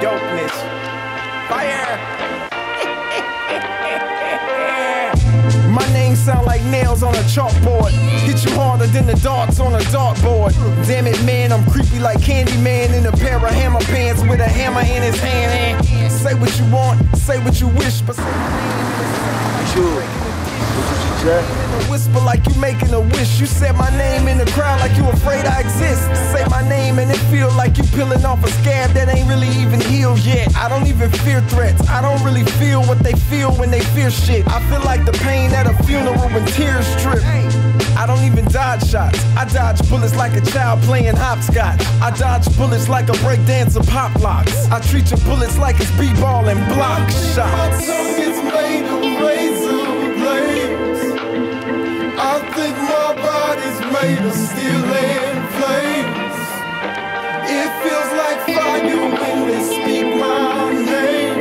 Dopeness. Fire! My name sound like nails on a chalkboard. Hit you harder than the darts on a dartboard. Damn it, man, I'm creepy like Candyman in a pair of hammer pants with a hammer in his hand. Say what you want, say what you wish, but say Whisper like you making a wish. You said my name in the crowd like you afraid I exist. Say my name and it feel like you peeling off a scab that ain't really even healed yet. I don't even fear threats. I don't really feel what they feel when they fear shit. I feel like the pain at a funeral when tears drip. I don't even dodge shots. I dodge bullets like a child playing hopscotch. I dodge bullets like a breakdancer pop locks. I treat your bullets like it's b-ball and block shots. I think my body's made of steel and flames. It feels like fire when they speak my name.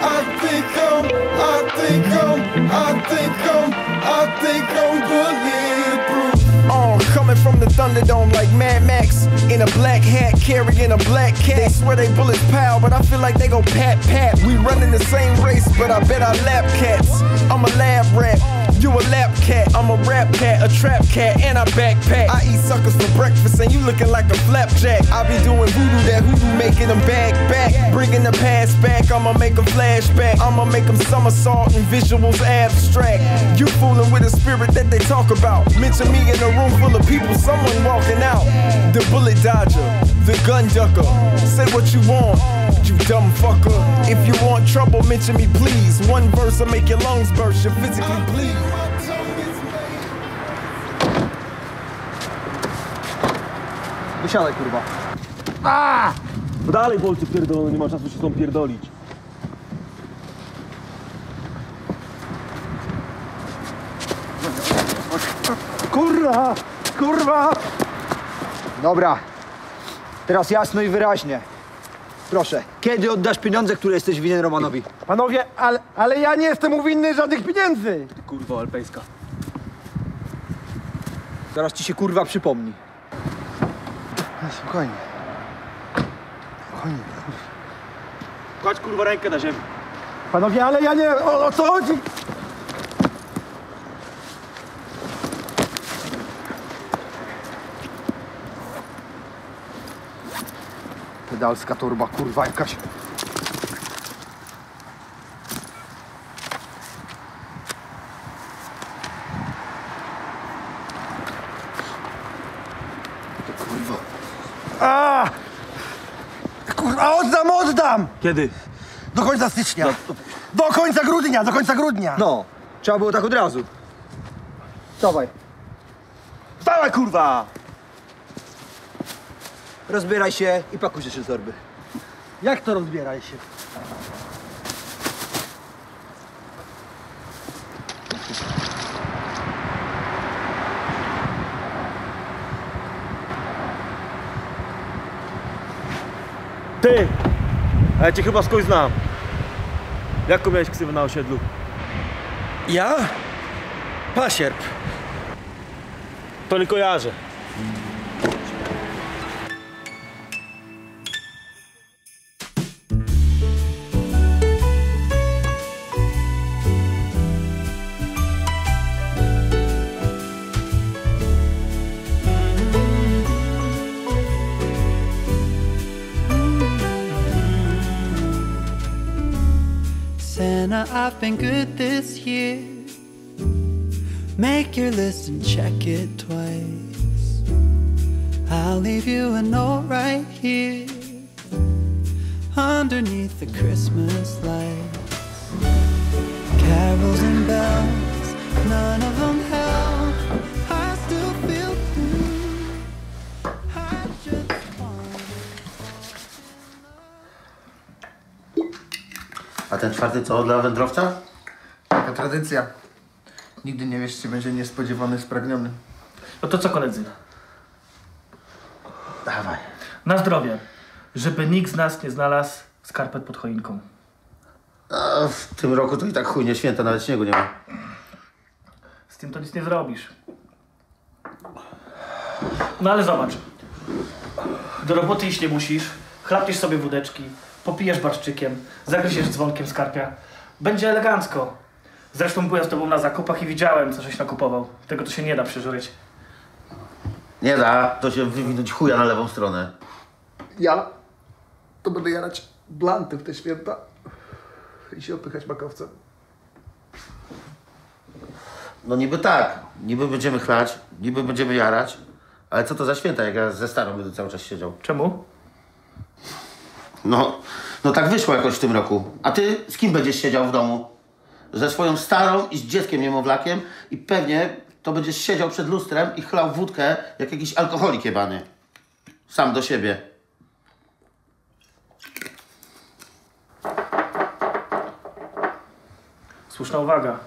I think I'm, I think I'm, I think I'm, I think I'm bulletproof. Uh, coming from the Thunderdome like Mad Max in a black hat, carrying a black cat. They swear they bullets pow, but I feel like they go pat pat. We running the same race, but I bet I lap cats. I'm a lab rat. You a lap cat, I'm a rap cat, a trap cat, and I backpack. I eat suckers for breakfast, and you looking like a flapjack. I be doing voodoo, that hoodoo making them bag back. Bringing the past back, I'ma make a flashback. I'ma make them somersault and visuals abstract. You fooling with a spirit that they talk about. Mention me in a room full of people, someone walking out. The bullet dodger, the gun ducker. Say what you want, you dumb fucker. If you want trouble, mention me please. One verse will make your lungs burst, you physically bleed. Wysiadaj, kurwa. No dalej, bolcy pierdolą, nie ma czasu się stąd pierdolić. Kurwa! Kurwa! Dobra. Teraz jasno i wyraźnie. Proszę, kiedy oddasz pieniądze, które jesteś winien Romanowi? Panowie, ale, ale ja nie jestem mu winny żadnych pieniędzy. Kurwa alpejska. Zaraz ci się kurwa przypomni. No, spokojnie. Spokojnie. Kładź kurwa rękę na ziemię. Panowie, ale ja nie... O, o co chodzi? Pedalska torba, kurwa jakaś. To kurwa. A! Kurwa, oddam, oddam! Kiedy? Do końca stycznia. Do końca grudnia, do końca grudnia. No, trzeba było tak od razu. Dawaj, Wstawaj kurwa! Rozbieraj się i pakuj się trzy torby. Jak to rozbieraj się? Ty! A ja cię chyba skądś znam. Jaką miałeś ksywę na osiedlu? Ja? Pasierb. To nie kojarzę. Been good this year. Make your list and check it twice. I'll leave you a note right here underneath the Christmas lights. Co dla wędrowca? Taka tradycja. Nigdy nie wiesz, czy będzie niespodziewany, spragniony. No to co koledzy? Dawaj. Na zdrowie. Żeby nikt z nas nie znalazł skarpet pod choinką. A w tym roku to i tak chujnie święta, nawet śniegu nie ma. Z tym to nic nie zrobisz. No ale zobacz. Do roboty iść nie musisz. Chlapisz sobie wódeczki, popijesz barszczykiem, zagryziesz dzwonkiem skarpia. Będzie elegancko. Zresztą byłem z tobą na zakupach i widziałem, co żeś nakupował. Tego to się nie da przeżyć. Nie da, to się wywinąć chuja na lewą stronę. Ja to będę jarać blanty w te święta i się opychać makowcem. No niby tak, niby będziemy chlać, niby będziemy jarać, ale co to za święta, jak ja ze starą będę cały czas siedział? Czemu? No, no tak wyszło jakoś w tym roku. A ty z kim będziesz siedział w domu? Ze swoją starą i z dzieckiem niemowlakiem i pewnie to będziesz siedział przed lustrem i chlał wódkę jak jakiś alkoholik jebany. Sam do siebie. Słuszna uwaga.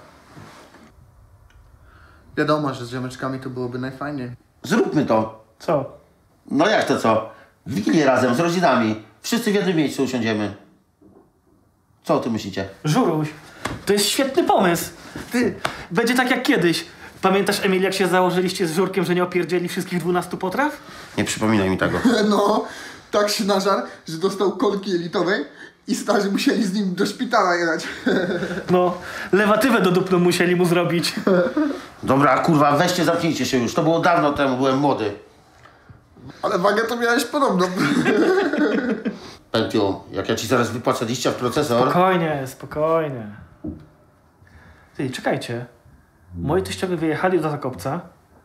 Wiadomo, że z ziomeczkami to byłoby najfajniej. Zróbmy to. Co? No jak to co? W Wigilię razem z rodzinami. Wszyscy w jednym miejscu usiądziemy. Co o tym myślicie? Żuruś, to jest świetny pomysł. Ty, będzie tak jak kiedyś. Pamiętasz, Emil, jak się założyliście z Żurkiem, że nie opierdzieli wszystkich 12 potraw? Nie przypominaj mi tego. No, tak się nażar, że dostał kolki jelitowej i starzy musieli z nim do szpitala jechać. No, lewatywę do dupną musieli mu zrobić. Dobra, kurwa, weźcie, zamknijcie się już. To było dawno temu, byłem młody. Ale wagę to miałeś podobną. Pentiu, jak ja ci zaraz wypłacę liścia w procesor... Spokojnie, spokojnie. Ty, czekajcie. Moi teściowie wyjechali do Zakopca,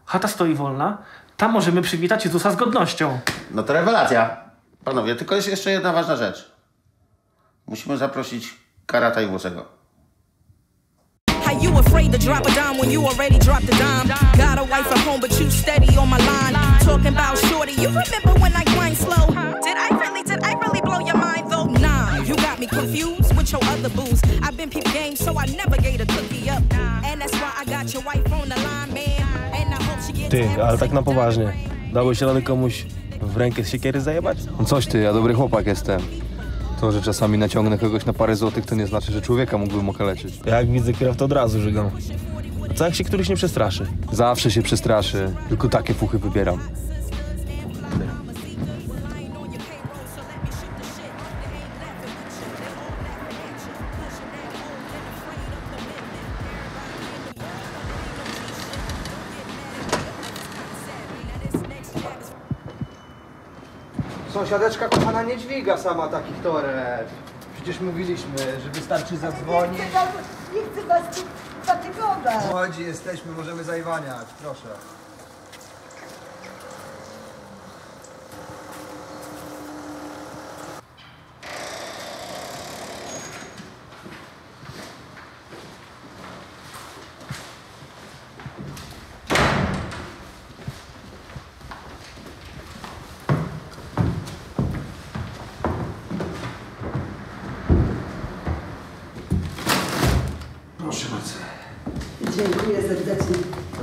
chata stoi wolna, tam możemy przywitać Jezusa z godnością. No to rewelacja. Panowie, tylko jest jeszcze jedna ważna rzecz. Musimy zaprosić Karata i Włosego. How you afraid to drop a dime when you already dropped a dime? Got a wife at home, but you steady on my line. Talking about shorty, you remember when I grind slow? Did I really, did I really blow your mind though? Nah, you got me confused with your other booze. I've been peep game, so I never gave a cookie up. And that's why I got your wife on the line, man. And I hope she gets Ty, ale tak na poważnie. Dałeś radę komuś w rękę z siekiery zajebać? No coś ty, ja dobry chłopak jestem. To, że czasami naciągnę kogoś na parę złotych, to nie znaczy, że człowieka mógłbym okaleczyć. Jak widzę krew, to od razu żygam. A co jak się któryś nie przestraszy? Zawsze się przestraszy, tylko takie fuchy wybieram. Sąsiadeczka kochana nie dźwiga sama takich toreb. Przecież mówiliśmy, że wystarczy zadzwonić. Nie chcę was tu fatygować. Młodzi jesteśmy, możemy zajwaniać. Proszę bardzo.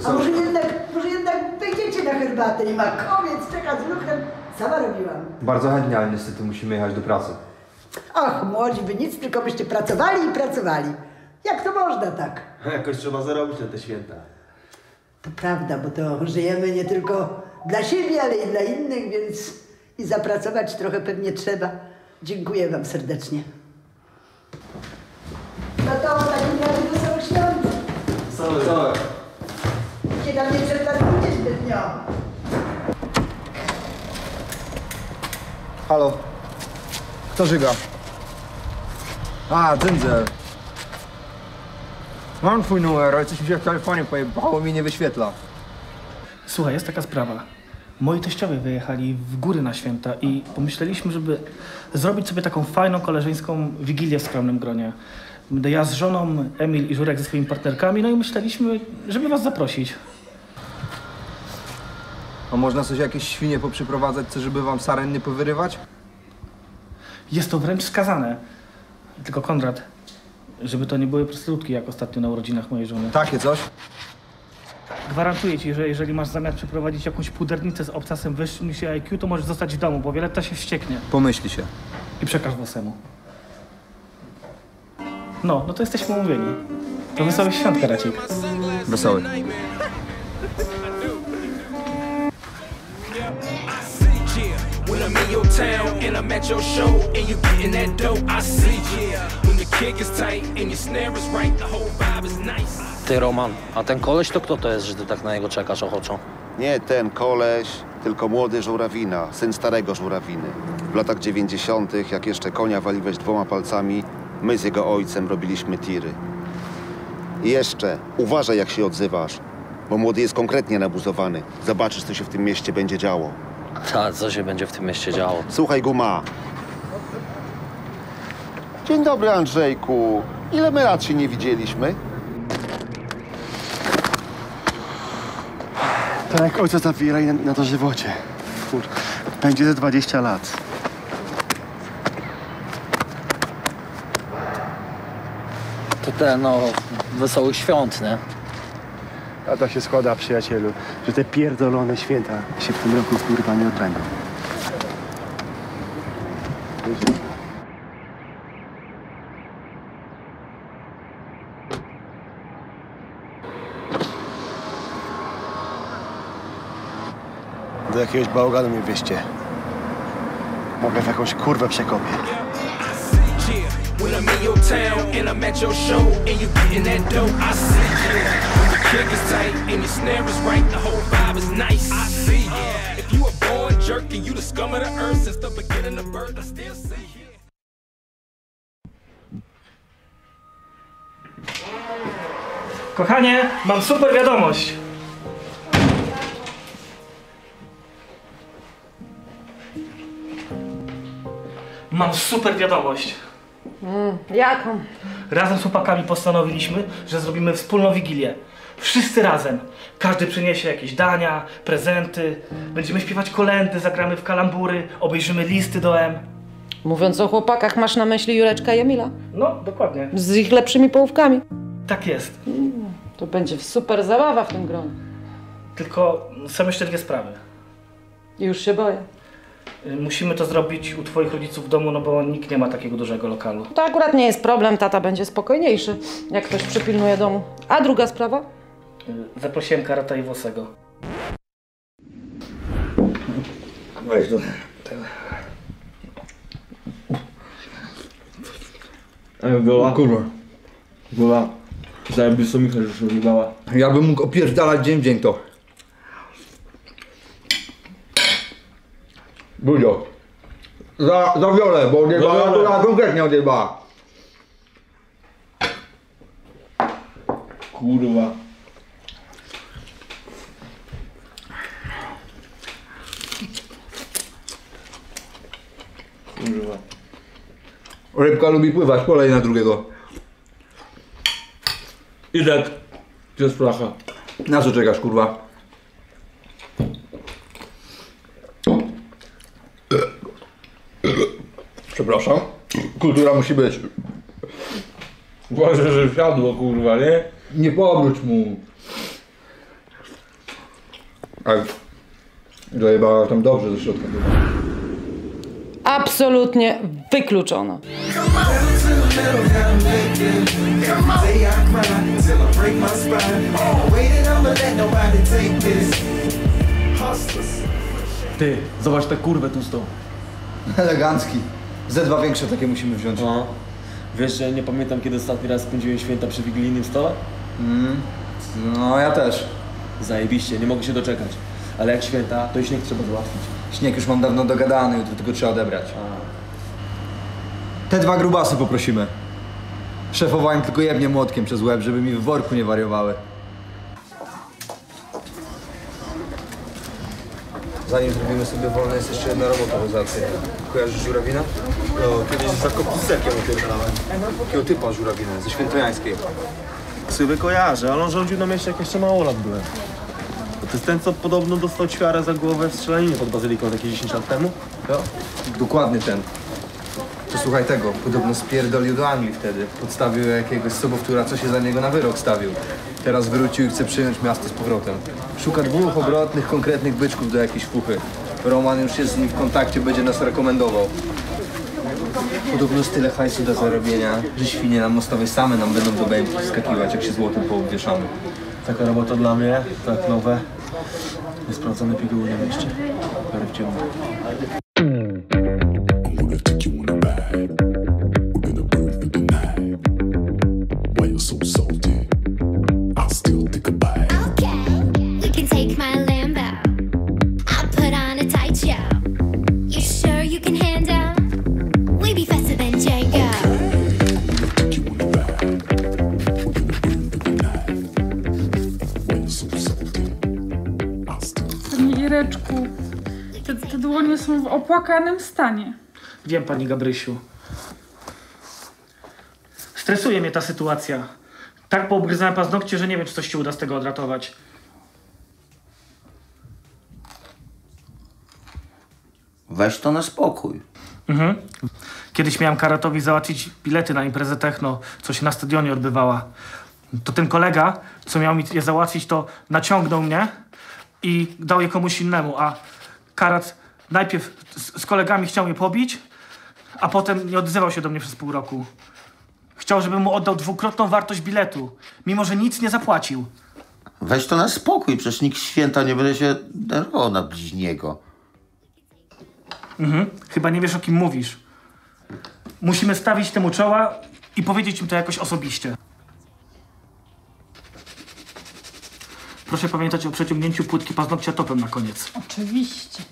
A może jednak, może jednak wejdziecie na herbatę i makowiec czeka z luchem. Sama robiłam. Bardzo chętnie, ale niestety musimy jechać do pracy. Ach, młodzi by nic, tylko byście pracowali i pracowali. Jak to można tak? Jakoś trzeba zarobić na te święta. To prawda, bo to żyjemy nie tylko dla siebie, ale i dla innych, więc i zapracować trochę pewnie trzeba. Dziękuję wam serdecznie. No to w takim razie wesołych świąt. Sorry. Zbytnio. Halo? Kto żyga? A, Dzyndzel. Mam twój numer, ale coś mi się w telefonie pojebało, mi nie wyświetla. Słuchaj, jest taka sprawa. Moi teściowie wyjechali w góry na święta i pomyśleliśmy, żeby zrobić sobie taką fajną, koleżeńską wigilię w skromnym gronie. Będę ja z żoną, Emil i Żurek ze swoimi partnerkami, no i myśleliśmy, żeby was zaprosić. A można coś jakieś świnie poprzyprowadzać, co żeby wam sarenny powyrywać? Jest to wręcz skazane. Tylko Konrad, żeby to nie były prostytutki, jak ostatnio na urodzinach mojej żony. Takie coś? Gwarantuję ci, że jeżeli masz zamiar przeprowadzić jakąś pudernicę z obcasem wyższym niż IQ, to możesz zostać w domu, bo Wioletta się wścieknie. Pomyśli się. I przekaż Włosemu. No, no to jesteśmy umówieni. To wesołych świąt, Karacik. Wesoły. I'm in your town and I'm at your show and you getting that dope, I see. When the kick is tight and your snare is right, the whole vibe is nice. Ty Roman, a ten koleś to kto to jest, że ty tak na niego czekasz ochoczo? Nie ten koleś, tylko młody żurawina, syn starego żurawiny. W latach 90., jak jeszcze konia waliłeś dwoma palcami, my z jego ojcem robiliśmy tiry. I jeszcze, uważaj jak się odzywasz, bo młody jest konkretnie nabuzowany. Zobaczysz, co się w tym mieście będzie działo. Ta, co się będzie w tym mieście działo? Słuchaj, Guma. Dzień dobry, Andrzejku. Ile my lat się nie widzieliśmy? To jak ojca zawieraj na, na to żywocie. Kur... Będzie ze 20 lat. To ten, no, wesołych świąt, nie? A to się składa, przyjacielu, że te pierdolone święta się w tym roku kurwa nie odbędą. Do jakiegoś bałaganu mnie wieście. Mogę w jakąś kurwę przekopię. When I'm in your town and I'm at your show and you getting that dope, I see. Kick is tight and your snare is right, the whole vibe is nice. I see. Yeah, if you a born jerk and you the scum of the earth since the beginning of birth, I still see. Kochanie, mam super wiadomość. Mam super wiadomość. Mm, jaką? Razem z chłopakami postanowiliśmy, że zrobimy wspólną wigilię. Wszyscy razem. Każdy przyniesie jakieś dania, prezenty. Będziemy śpiewać kolendy, zagramy w kalambury, obejrzymy listy do M. Mówiąc o chłopakach, masz na myśli Jureczka i Emila? No, dokładnie. Z ich lepszymi połówkami. Tak jest. To będzie super zabawa w tym gronie. Tylko są jeszcze dwie sprawy. Już się boję. Y, Musimy to zrobić u twoich rodziców w domu, no bo nikt nie ma takiego dużego lokalu. To akurat nie jest problem, tata będzie spokojniejszy, jak ktoś przypilnuje domu. A druga sprawa? Zaprosiłem Karata i Włosego. Weź tu. Ej, Gola. Kurwa. Gola. Zajebistą Michał, że się odjebała. Ja bym mógł opierdalać dzień w dzień to. Budzio. Za, za wiolę, bo odjebała, Za wiolę. która konkretnie odjebała. Kurwa. Kurwa. Rybka lubi pływać, polej na drugiego. Idek. Gdzie jest flacha? Na co czekasz, kurwa? Przepraszam. Kultura musi być. Uważaj, że wsiadło, kurwa, nie? Nie powróć mu. Ale zajebała tam dobrze ze środka. Absolutnie wykluczona. Ty, zobacz tę kurwę tłustą. Elegancki. Ze dwa większe takie musimy wziąć. No. Wiesz, że nie pamiętam kiedy ostatni raz spędziłem święta przy wigilijnym stole? Mm. No ja też. Zajebiście, nie mogę się doczekać. Ale jak święta, to i śnieg trzeba załatwić. Śnieg już mam dawno dogadany, jutro tylko trzeba odebrać. Te dwa grubasy poprosimy. Szefowa im tylko jebnie młotkiem przez łeb, żeby mi w worku nie wariowały. Zanim zrobimy sobie wolne, jest jeszcze jedna robota do załatwienia. Kojarzysz żurawina? No, kiedyś za kopciserkiem opierdalałem. Takiego typa żurawinę, ze Świętojańskiej. Sobie kojarzę, ale on rządził na mieście jak jeszcze mało lat byłem. To jest ten, co podobno dostał ćwiarę za głowę w strzelaninie pod bazyliką jakieś 10 lat temu? To? Dokładnie ten. To słuchaj tego, podobno spierdolił do Anglii wtedy. Podstawił jakiegoś sobowtóra, co się za niego na wyrok stawił. Teraz wrócił i chce przyjąć miasto z powrotem. Szuka dwóch obrotnych, konkretnych byczków do jakiejś fuchy. Roman już jest z nim w kontakcie, będzie nas rekomendował. Podobno jest tyle hajsu do zarobienia, że świnie na mostowej same nam będą do bębki wskakiwać, jak się złotem poobwieszamy. Taka robota dla mnie, tak nowe. Niesprawdzone piguły na mieście. Parę w. dłonie są w opłakanym stanie. Wiem, pani Gabrysiu. Stresuje mnie ta sytuacja. Tak poobgryzałem paznokcie, że nie wiem, czy coś się uda z tego odratować. Weź to na spokój. Mhm. Kiedyś miałem Karatowi załatwić bilety na imprezę techno, co się na stadionie odbywała. To ten kolega, co miał mi je załatwić, to naciągnął mnie i dał je komuś innemu, a Karat najpierw z, z kolegami chciał mnie pobić, a potem nie odzywał się do mnie przez pół roku. Chciał, żebym mu oddał dwukrotną wartość biletu, mimo że nic nie zapłacił. Weź to na spokój, przecież nikt święta nie będzie się denerwował na bliźniego. Mhm. Chyba nie wiesz, o kim mówisz. Musimy stawić temu czoła i powiedzieć im to jakoś osobiście. Proszę pamiętać o przeciągnięciu płytki paznokcia topem na koniec. Oczywiście.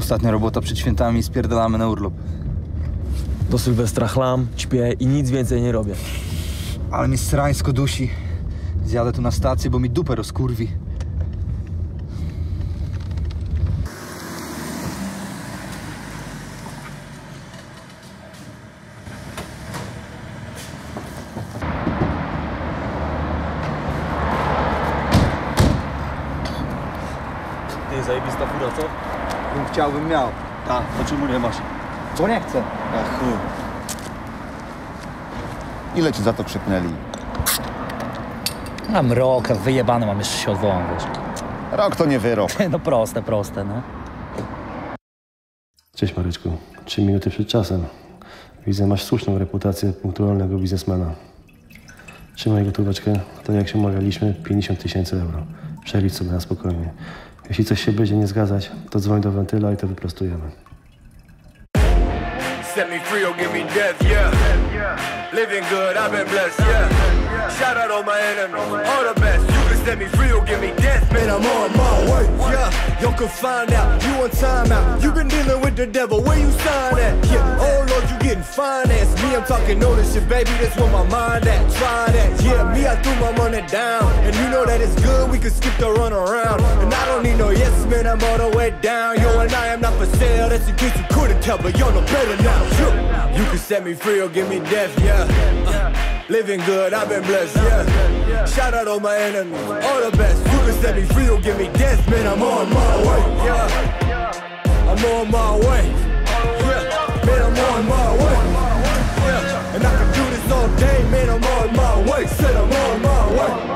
Ostatnia robota przed świętami, spierdalamy na urlop. Do Sylwestra chlam, ćpię i nic więcej nie robię. Ale mnie srańsko dusi. Zjadę tu na stację, bo mi dupę rozkurwi. Ty, zajebista fura, co? Bym chciałbym miał. Tak, to czemu nie masz? Bo nie chcę. Ach, chuj. Ile ci za to krzyknęli? Mam rok, wyjebany mam, jeszcze się odwołam, wiesz. Rok to nie wyrok. No proste, proste, no. Cześć Maryczku. Trzy minuty przed czasem. Widzę, masz słuszną reputację punktualnego biznesmena. Trzymaj gotóweczkę, to jak się umawialiśmy, 50 tysięcy euro. Przelicz sobie na spokojnie. Jeśli coś się będzie nie zgadzać, to dzwoń do wentyla i to wyprostujemy. Set me free or give me death, yeah. Living good, I've been blessed, yeah. Shout out all my enemies, all the best. You can set me free or give me death, man. I'm on my way, yeah. Y'all can find out, you on timeout. You been dealing with the devil, where you sign at? Yeah, oh Lord, you getting financed. Me, I'm talking shit baby, that's where my mind at. Try that, yeah. Me, I threw my money down. And you know that it's good, we can skip the run around. And I don't need no yes, man, I'm all the way down. Yo, and I am not for sale, that's in case you couldn't tell, but y'all know better now. Yeah. You can set me free or give me death, yeah. Uh, living good, I've been blessed, yeah. Shout out all my enemies, all the best. You can set me free or give me death, man. I'm on my way, yeah. I'm on my way, yeah. Man, I'm on my way, yeah. And I can do this all day, man. I'm on my way. Said I'm on my way.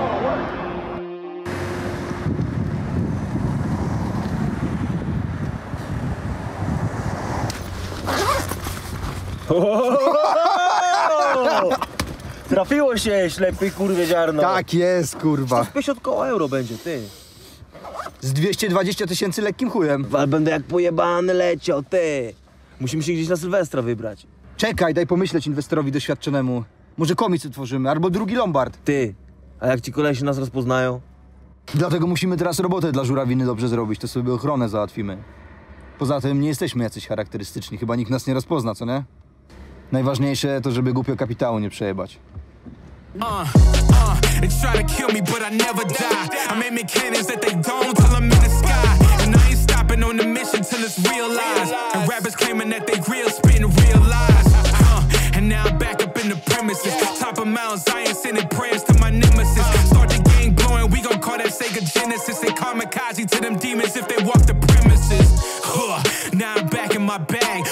Trafiło się, ślepy kurwie ziarno. Tak jest, kurwa. 50 koło euro będzie, ty. Z 220 tysięcy lekkim chujem. Ale będę jak pojebany leciał, ty. Musimy się gdzieś na Sylwestra wybrać. Czekaj, daj pomyśleć inwestorowi doświadczonemu. Może komiks utworzymy, albo drugi Lombard. Ty, a jak ci kolesi nas rozpoznają? Dlatego musimy teraz robotę dla żurawiny dobrze zrobić, to sobie ochronę załatwimy. Poza tym nie jesteśmy jacyś charakterystyczni, chyba nikt nas nie rozpozna, co nie? Najważniejsze to, żeby głupio kapitału nie przejebać. Uh, uh, they try to kill me, but I never die. I'm aiming cannons that they don't till I'm in the sky. And I ain't stopping on the mission till it's realized. And rappers claiming that they real, spitting real. Uh, and now I'm back up in the premises. Top of mountains, I ain't sending prayers to my nemesis. Start the gang blowing, we gon' call that Sega Genesis. They kamikaze to them demons if they walk the premises. Huh, now I'm back in my bag.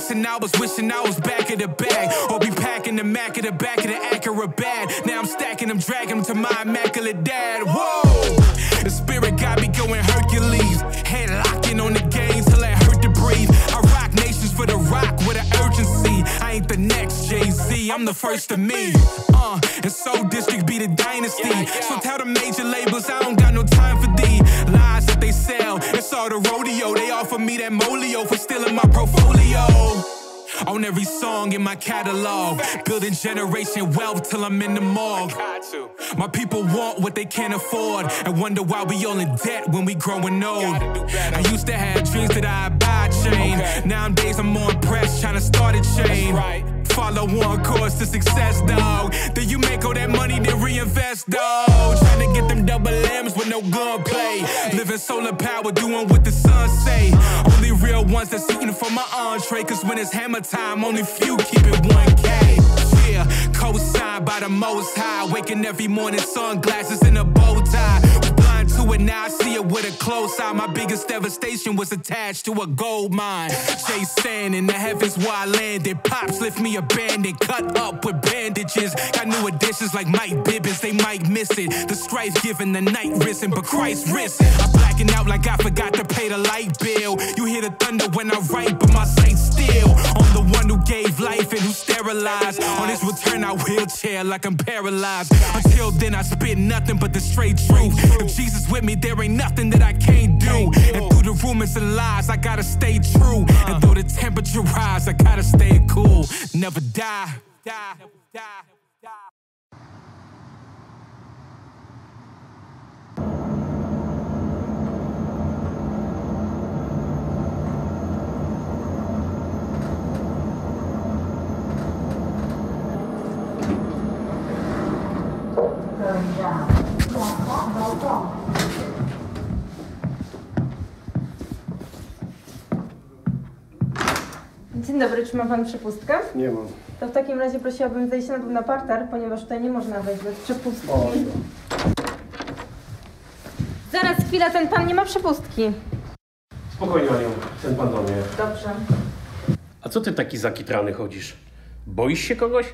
Reminiscing, I was wishing I was back of the bag. Or be packing the Mac at the back of the Acura bag. Now I'm stacking them, dragging them to my immaculate dad. Whoa! The spirit got me going Hercules. Head locking on the game till I hurt to breathe. I rock nations for the rock with an urgency. I ain't the next Jay Z, I'm the first of me. Uh, and so District be the dynasty. So tell the major labels I don't got no time sell. It's all the rodeo. They offer me that molio for stealing my portfolio. On every song in my catalog, building generation wealth till I'm in the morgue. My people want what they can't afford and wonder why we all in debt when we growing old. I used to have dreams that I'd buy chain. Nowadays I'm more impressed trying to start a chain. Follow one course to success, dog. Then you make all that money, then reinvest, dog. Trying to get them double M's with no gunplay. Living solar power, doing what the sun say. Only real ones that's eating for my entree. Cause when it's hammer time, only few keep it 1K. Yeah, co-signed by the most high. Waking every morning, sunglasses and a bow tie. It, now I see it with a close eye. My biggest devastation was attached to a gold mine. Chase sand in the heavens where I landed. Pops lift me abandoned, cut up with bandages. Got new additions like Mike Bibbins, they might miss it. The strife giving the night risen, but Christ risen. I'm blacking out like I forgot to pay the light bill. You hear the thunder when I write, but my sight's still on the one who gave life and who sterilized. On his return, I wheelchair like I'm paralyzed. Until then, I spit nothing but the straight truth. If Jesus with me, there ain't nothing that I can't do. And through the rumors and lies, I gotta stay true. And though the temperature rise, I gotta stay cool. Never die. Die. Die. Dzień dobry, czy ma pan przepustkę? Nie mam. To w takim razie prosiłabym zejść na dół na parter, ponieważ tutaj nie można wejść bez przepustki. Zaraz, chwila, ten pan nie ma przepustki. Spokojnie, Aniu, ten pan do mnie. Dobrze. A co ty taki zakitrany chodzisz? Boisz się kogoś?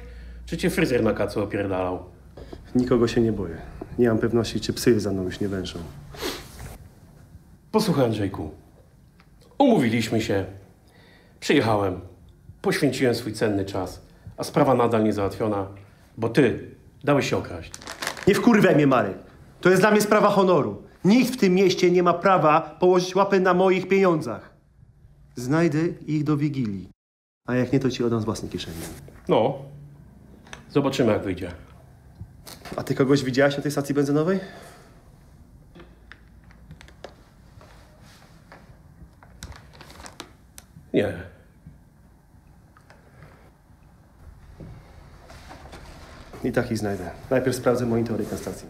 Czy cię fryzjer na kacu opierdalał? Nikogo się nie boję. Nie mam pewności, czy psy za mną już nie węszą. Posłuchaj, Andrzejku. Umówiliśmy się. Przyjechałem. Poświęciłem swój cenny czas. A sprawa nadal nie załatwiona, bo ty dałeś się okraść. Nie wkurwaj mnie, Marek. To jest dla mnie sprawa honoru. Nikt w tym mieście nie ma prawa położyć łapy na moich pieniądzach. Znajdę ich do Wigilii. A jak nie, to ci oddam z własnej kieszeni. No. Zobaczymy, jak wyjdzie. A ty kogoś widziałaś na tej stacji benzynowej? Nie. I tak ich znajdę. Najpierw sprawdzę monitoring na stacji.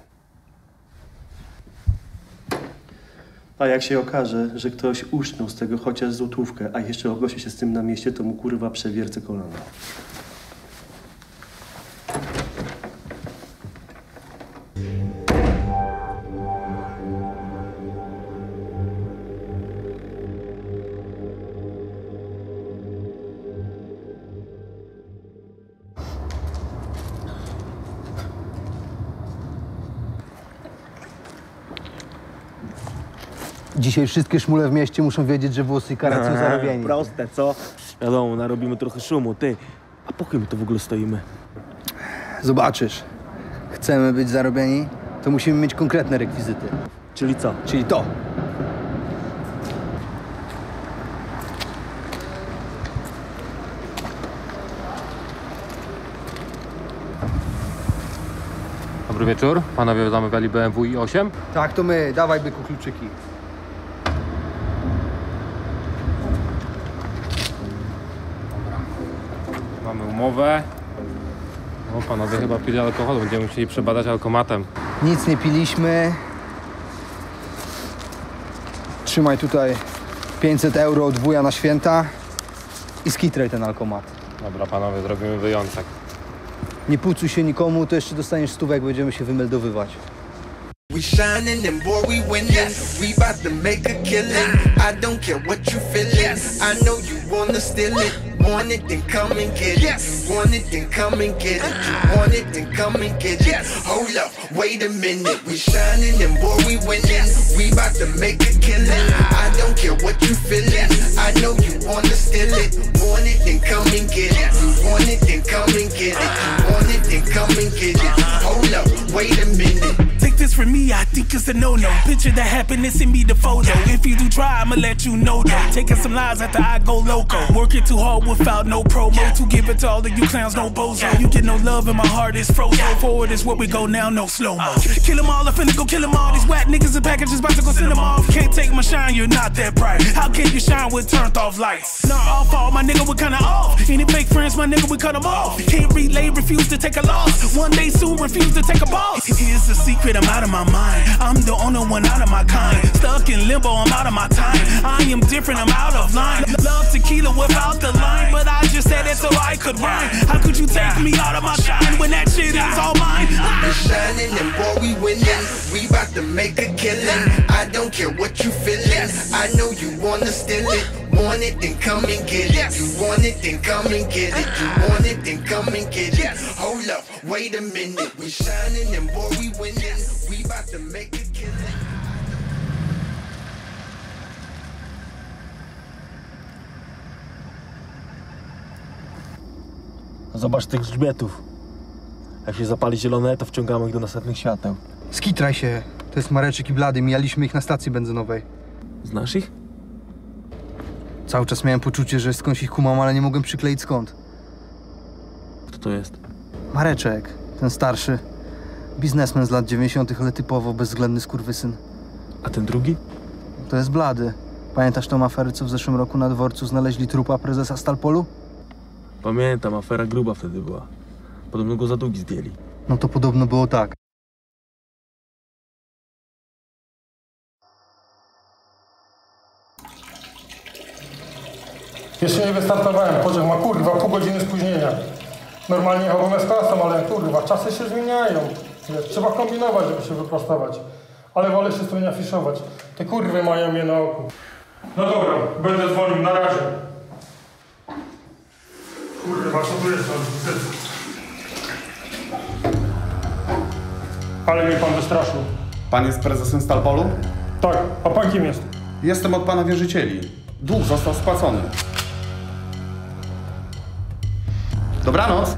A jak się okaże, że ktoś uszczną z tego chociaż złotówkę, a jeszcze ogłosi się z tym na mieście, to mu kurwa przewiercę kolana. Dzisiaj wszystkie szmule w mieście muszą wiedzieć, że włosy i kara są zarobieni. Proste, co? Wiadomo, narobimy trochę szumu, ty. A po kim my to w ogóle stoimy? Zobaczysz. Chcemy być zarobieni, to musimy mieć konkretne rekwizyty. Czyli co? Czyli to. Dobry wieczór. Panowie zamawiali BMW i 8? Tak, to my. Dawaj byku kluczyki. Umowę. O, panowie chyba pili alkohol. Będziemy musieli przebadać alkomatem. Nic nie piliśmy. Trzymaj tutaj 500 euro od wuja na święta i skitraj ten alkomat. Dobra, panowie, zrobimy wyjątek. Nie pucuj się nikomu, to jeszcze dostaniesz stówek, będziemy się wymeldowywać. We shining and boy we winning. We bout to make a killing. I don't care what you feeling. I know you wanna steal it. Want it, then come and get it. You want it, then come and get it. You want it, then come and get it. Hold up, wait a minute. We shining and boy we winning. We bout to make a killing. Ah. I don't care what you feeling. I know you wanna steal it. Want it, then come and get it. You want it, then come and get it. You want it, then come and get it. Uh-huh. Hold up, wait a minute. Take this from me, I think it's a no-no. Picture the happiness in me, the photo. If you do try, I'ma let you know though. Taking some lies after I go loco. Working too hard without no promo. To give it to all of you clowns, no bozo. You get no love and my heart is frozen. Forward is where we go now, no slow-mo. Uh. Kill them all, I finna go kill them all. These whack niggas and packages about to go send them off. Can't take my shine, you're not that bright. How can you shine with turned off lights? Not all fault, my nigga, we kinda off. Any fake friends, my nigga, we cut them off. Can't relay, refuse to take a loss. One day soon, refuse to take a boss. Here's the secret, I'm out of of my mind. I'm the only one out of my kind. Stuck in limbo, I'm out of my time. I am different, I'm out of line. Love tequila without the line, but I just said it so I could rhyme. How could you take me out of my shine when that shit is all mine? We ah. shining and boy we winning. We bout to make a killing. I don't care what you feeling. I know you wanna steal it. Want it, then come and get it. You want it, then come and get it. You want it, then come and get it. Hold up, wait a minute. We shining and boy we winning. We bout to make a killing. Zobacz tych grzbietów. Jak się zapali zielone, to wciągamy ich do następnych świateł. Skitraj się. To jest Mareczek i Blady. Mijaliśmy ich na stacji benzynowej. Znasz ich? Cały czas miałem poczucie, że skądś ich kumam, ale nie mogłem przykleić skąd. Kto to jest? Mareczek, ten starszy. Biznesmen z lat 90., ale typowo bezwzględny skurwysyn. A ten drugi? To jest Blady. Pamiętasz tą aferę, co w zeszłym roku na dworcu znaleźli trupa prezesa Stalpolu? Pamiętam, afera gruba wtedy była. Podobno go za długi zdjęli. No to podobno było tak. Jeszcze nie wystartowałem, pociąg ma kurwa pół godziny spóźnienia. Normalnie jechałbym z klasą, ale kurwa, czasy się zmieniają. Wiesz, trzeba kombinować, żeby się wyprostować. Ale wolę się z tym nie afiszować. Te kurwy mają mnie na oku. No dobra, będę dzwonił, na razie. Kurwa, co tu jest? Ale mnie pan wystraszył. Pan jest prezesem Stalpolu? Tak, a pan kim jest? Jestem od pana wierzycieli. Dług został spłacony. Dobranoc.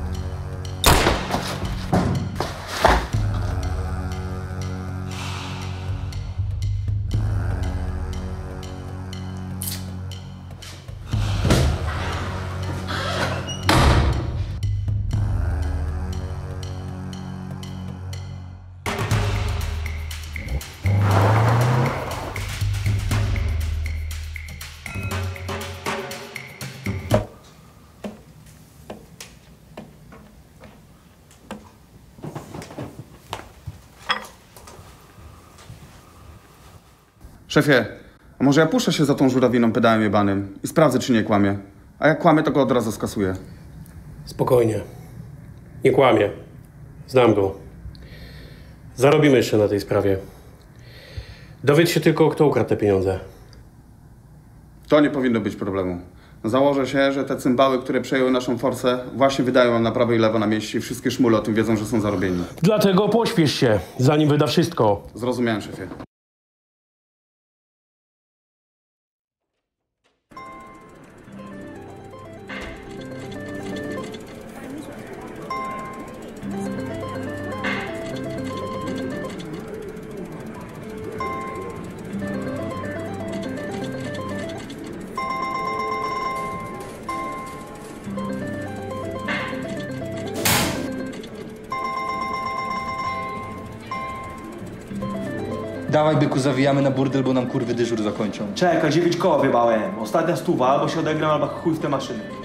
Szefie, a może ja puszczę się za tą żurawiną pedałem jebanym i sprawdzę, czy nie kłamie. A jak kłamie, to go od razu skasuję. Spokojnie. Nie kłamie. Znam go. Zarobimy jeszcze na tej sprawie. Dowiedz się tylko, kto ukradł te pieniądze. To nie powinno być problemu. Założę się, że te cymbały, które przejęły naszą forsę, właśnie wydają nam na prawo i lewo na mieście i wszystkie szmule o tym wiedzą, że są zarobieni. Dlatego pośpiesz się, zanim wyda wszystko. Zrozumiałem, szefie. Dawaj byku, zawijamy na burdel, bo nam kurwy dyżur zakończą. Czekaj, dziewięć koła wybałem. Ostatnia stuwa, albo się odegram, albo chuj w te maszyny.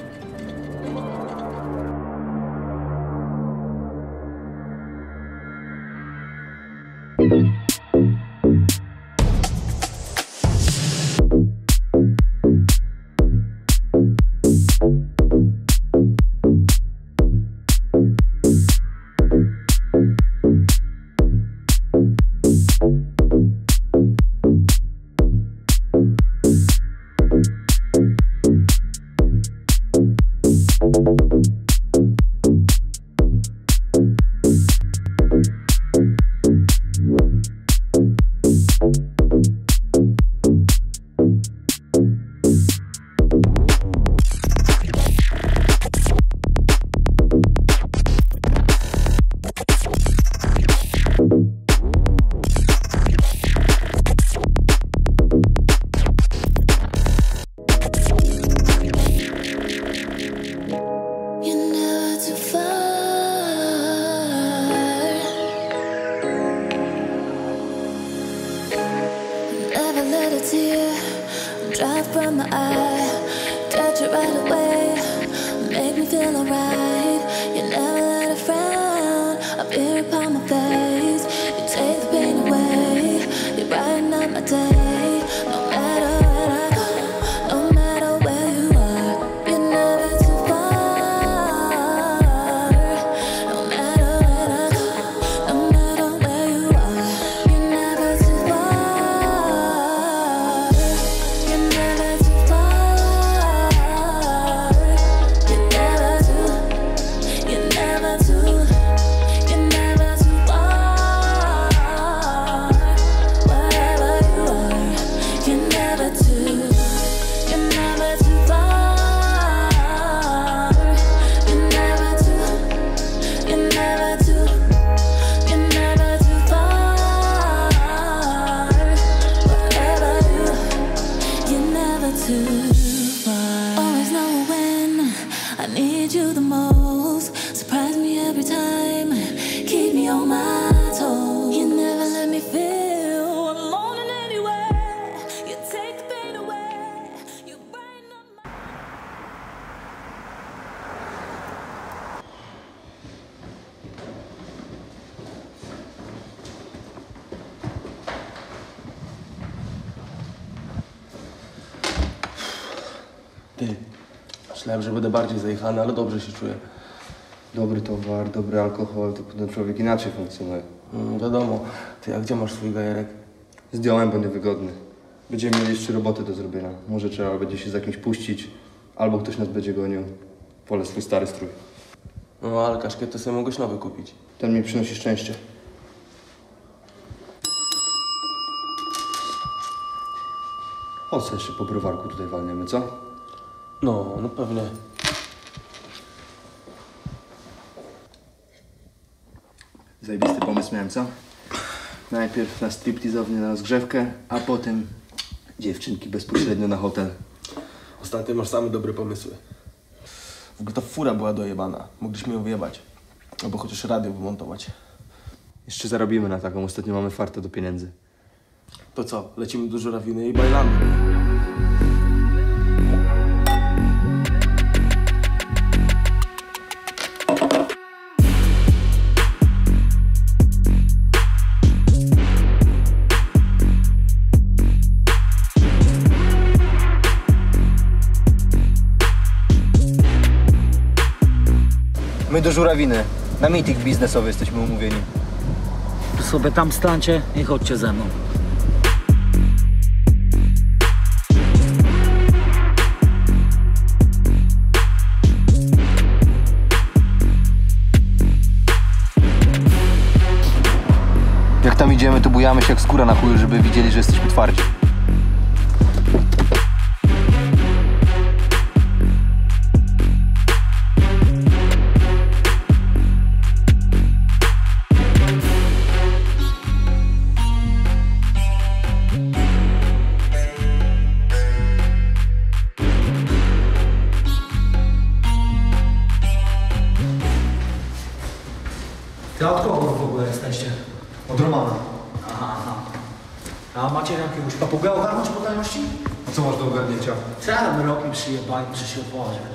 Będę ale dobrze się czuję. Dobry towar, dobry alkohol, to potem człowiek inaczej funkcjonuje. Mm, wiadomo. Ty, a gdzie masz swój gajerek? Zdjąłem, bo niewygodny. Będziemy mieli jeszcze roboty do zrobienia. Może trzeba będzie się z jakimś puścić, albo ktoś nas będzie gonił. Wolę swój stary strój. No, ale kaszkiet to sobie mogłeś nowy kupić. Ten mi przynosi szczęście. Chodź sobie jeszcze po browarku tutaj walniemy, co? No, no pewnie. Zajebisty pomysł miałem, co? Najpierw na striptizownię na rozgrzewkę, a potem dziewczynki bezpośrednio na hotel. Ostatnio masz same dobre pomysły. W ogóle ta fura była dojebana. Mogliśmy ją wyjebać. Albo chociaż radio wymontować. Jeszcze zarobimy na taką, ostatnio mamy farta do pieniędzy. To co, lecimy do żurawiny i bajlamy. Żurawiny. Na meeting biznesowy jesteśmy umówieni. Tu sobie tam stańcie i chodźcie ze mną. Jak tam idziemy, to bujamy się jak skóra na chuju, żeby widzieli, że jesteśmy twardzi. Się opowiedzieć.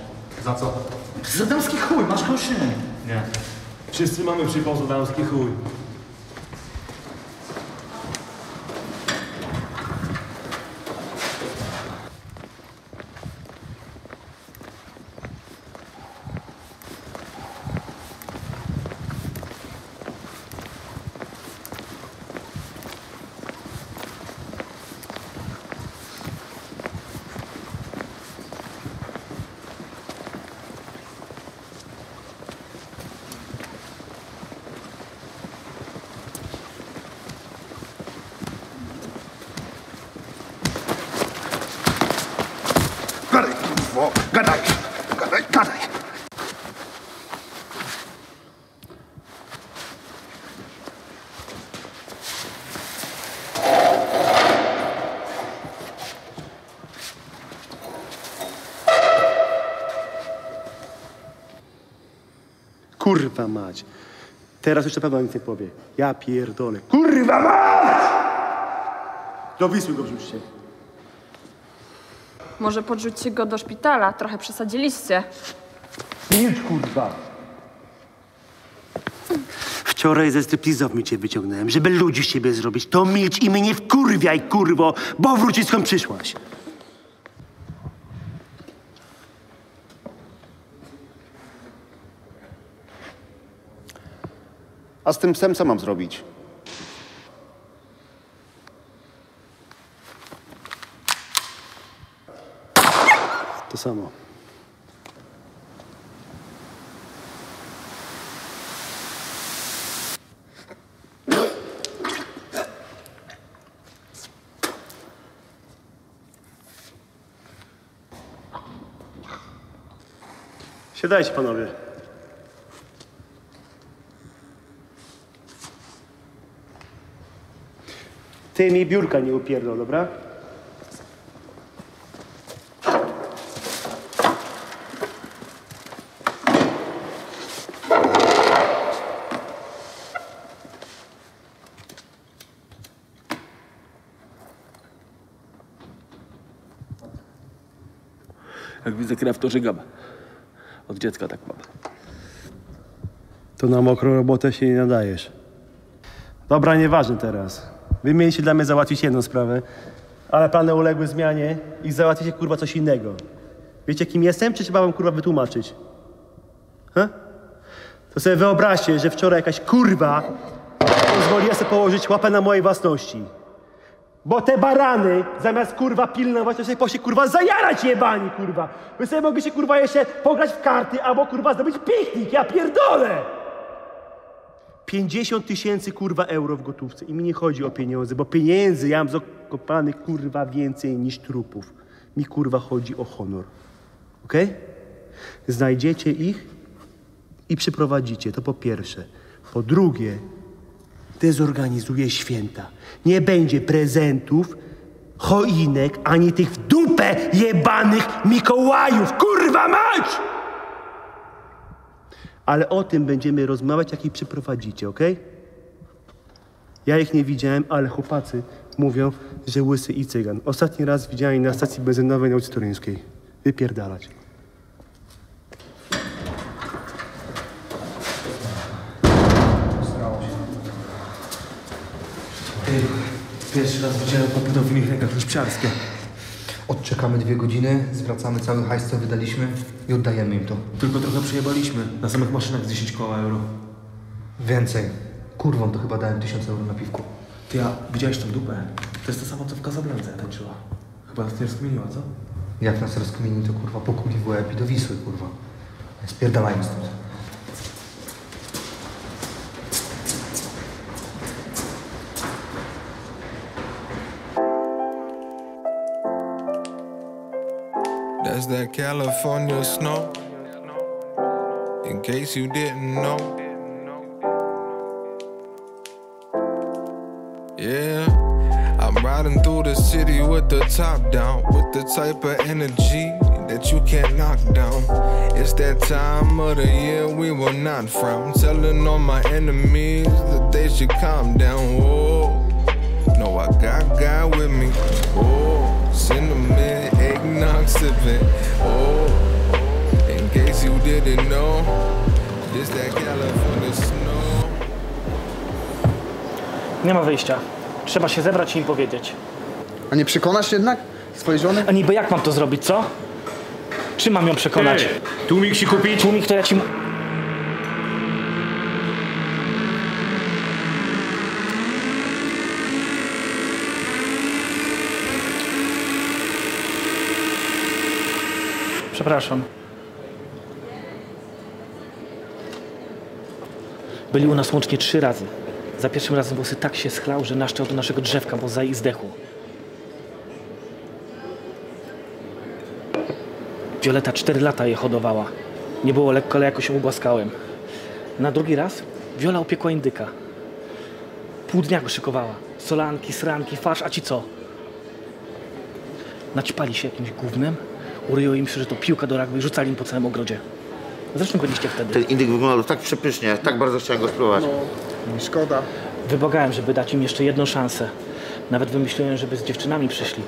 Za co? Za damski chuj, masz koszynę. Nie. Wszyscy mamy przypał damski chuj. Gadaj, kurwo, gadaj, gadaj, gadaj. Kurwa mać. Teraz jeszcze pewno nic nie powie. Ja pierdolę. Kurwa mać! Do Wisły go wrzućcie. Może podrzućcie go do szpitala, trochę przesadziliście. Milcz, kurwa. Wczoraj ze striptizowni cię wyciągnąłem, żeby ludzi z ciebie zrobić. To milcz i mnie nie wkurwiaj, kurwo, bo wrócić skąd przyszłaś. A z tym psem co mam zrobić? To samo. Siadajcie, panowie. Ty mi biurka nie upierdol, dobra? Jak widzę krew, to żygam. Od dziecka tak mam. To na mokrą robotę się nie nadajesz. Dobra, nieważne teraz. Wy mieliście dla mnie załatwić jedną sprawę, ale plany uległy zmianie i załatwicie kurwa coś innego. Wiecie, kim jestem, czy trzeba wam kurwa wytłumaczyć? Ha? To sobie wyobraźcie, że wczoraj jakaś kurwa pozwoliła sobie położyć łapę na mojej własności. Bo te barany, zamiast kurwa pilnować, to sobie poszli kurwa zajarać jebani kurwa. Wy sobie mogliście kurwa jeszcze pograć w karty albo kurwa zrobić piknik, ja pierdolę! 50 tysięcy kurwa euro w gotówce i mi nie chodzi o pieniądze, bo pieniędzy ja mam zakopanych kurwa więcej niż trupów. Mi kurwa chodzi o honor. Okej? Znajdziecie ich i przyprowadzicie, to po pierwsze. Po drugie, dezorganizuję święta. Nie będzie prezentów, choinek, ani tych w dupę jebanych Mikołajów. Kurwa mać! Ale o tym będziemy rozmawiać, jak ich przyprowadzicie, okej? Ja ich nie widziałem, ale chłopacy mówią, że łysy i cygan. Ostatni raz widziałem na stacji benzynowej na ulicy Toruńskiej. Wypierdalać. Pierwszy raz widziałem w ich rękach liszpciarskie. Odczekamy dwie godziny, zwracamy cały hajs, co wydaliśmy i oddajemy im to. Tylko trochę przejebaliśmy. Na samych maszynach z 10 koła euro. Więcej. Kurwą to chyba dałem 1000 euro na piwku. Ty, a widziałeś tą dupę? To jest to samo, co w Casablance tańczyła. Chyba nas nie rozkminiła, co? Jak nas rozkmini, to kurwa pokuli w łeb i do Wisły, kurwa. Spierdalajmy stąd. California snow. In case you didn't know. Yeah, I'm riding through the city with the top down, with the type of energy that you can't knock down. It's that time of the year we will not frown, telling all my enemies that they should calm down. Whoa, no, I got God with me. Oh, cinnamon, eggnog sipping. Oh, in case you didn't know, this that California snow. Nie ma wyjścia. Trzeba się zebrać i im powiedzieć. A nie przekonasz jednak swojej żony? A niby jak mam to zrobić, co? Czy mam ją przekonać? Ty, tłumik ci kupić? Tłumik to ja ci... Przepraszam. Byli u nas łącznie trzy razy. Za pierwszym razem włosy tak się schlał, że naszczał do naszego drzewka, bo za i zdechł. Violeta cztery lata je hodowała. Nie było lekko, ale jakoś ją ugłaskałem. Na drugi raz Viola upiekła indyka. Pół dnia go szykowała. Solanki, sranki, farsz, a ci co? Naćpali się jakimś gównem, uryło im się, że to piłka do rugby i rzucali im po całym ogrodzie. Zresztą byliście wtedy. Ten indyk wyglądał tak przepysznie, tak bardzo chciałem go spróbować. Szkoda. Wybogałem, żeby dać im jeszcze jedną szansę. Nawet wymyśliłem, żeby z dziewczynami przyszli.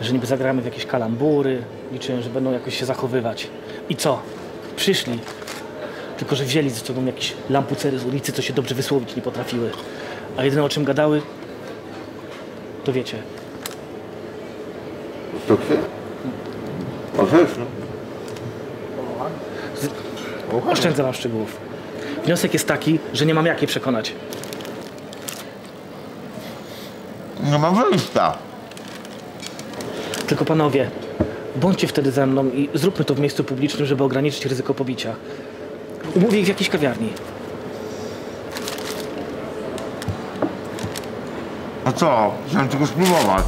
Że niby zagramy w jakieś kalambury. Liczyłem, że będą jakoś się zachowywać. I co? Przyszli. Tylko, że wzięli ze sobą jakieś lampucery z ulicy, co się dobrze wysłowić nie potrafiły. A jedyne o czym gadały, to wiecie. Proksy? Możesz, no. Oszczędzę wam szczegółów. Wniosek jest taki, że nie mam jak je przekonać. Nie ma wyjścia. Tylko panowie, bądźcie wtedy ze mną i zróbmy to w miejscu publicznym, żeby ograniczyć ryzyko pobicia. Umówię ich w jakiejś kawiarni. A co? Chciałem tylko spróbować.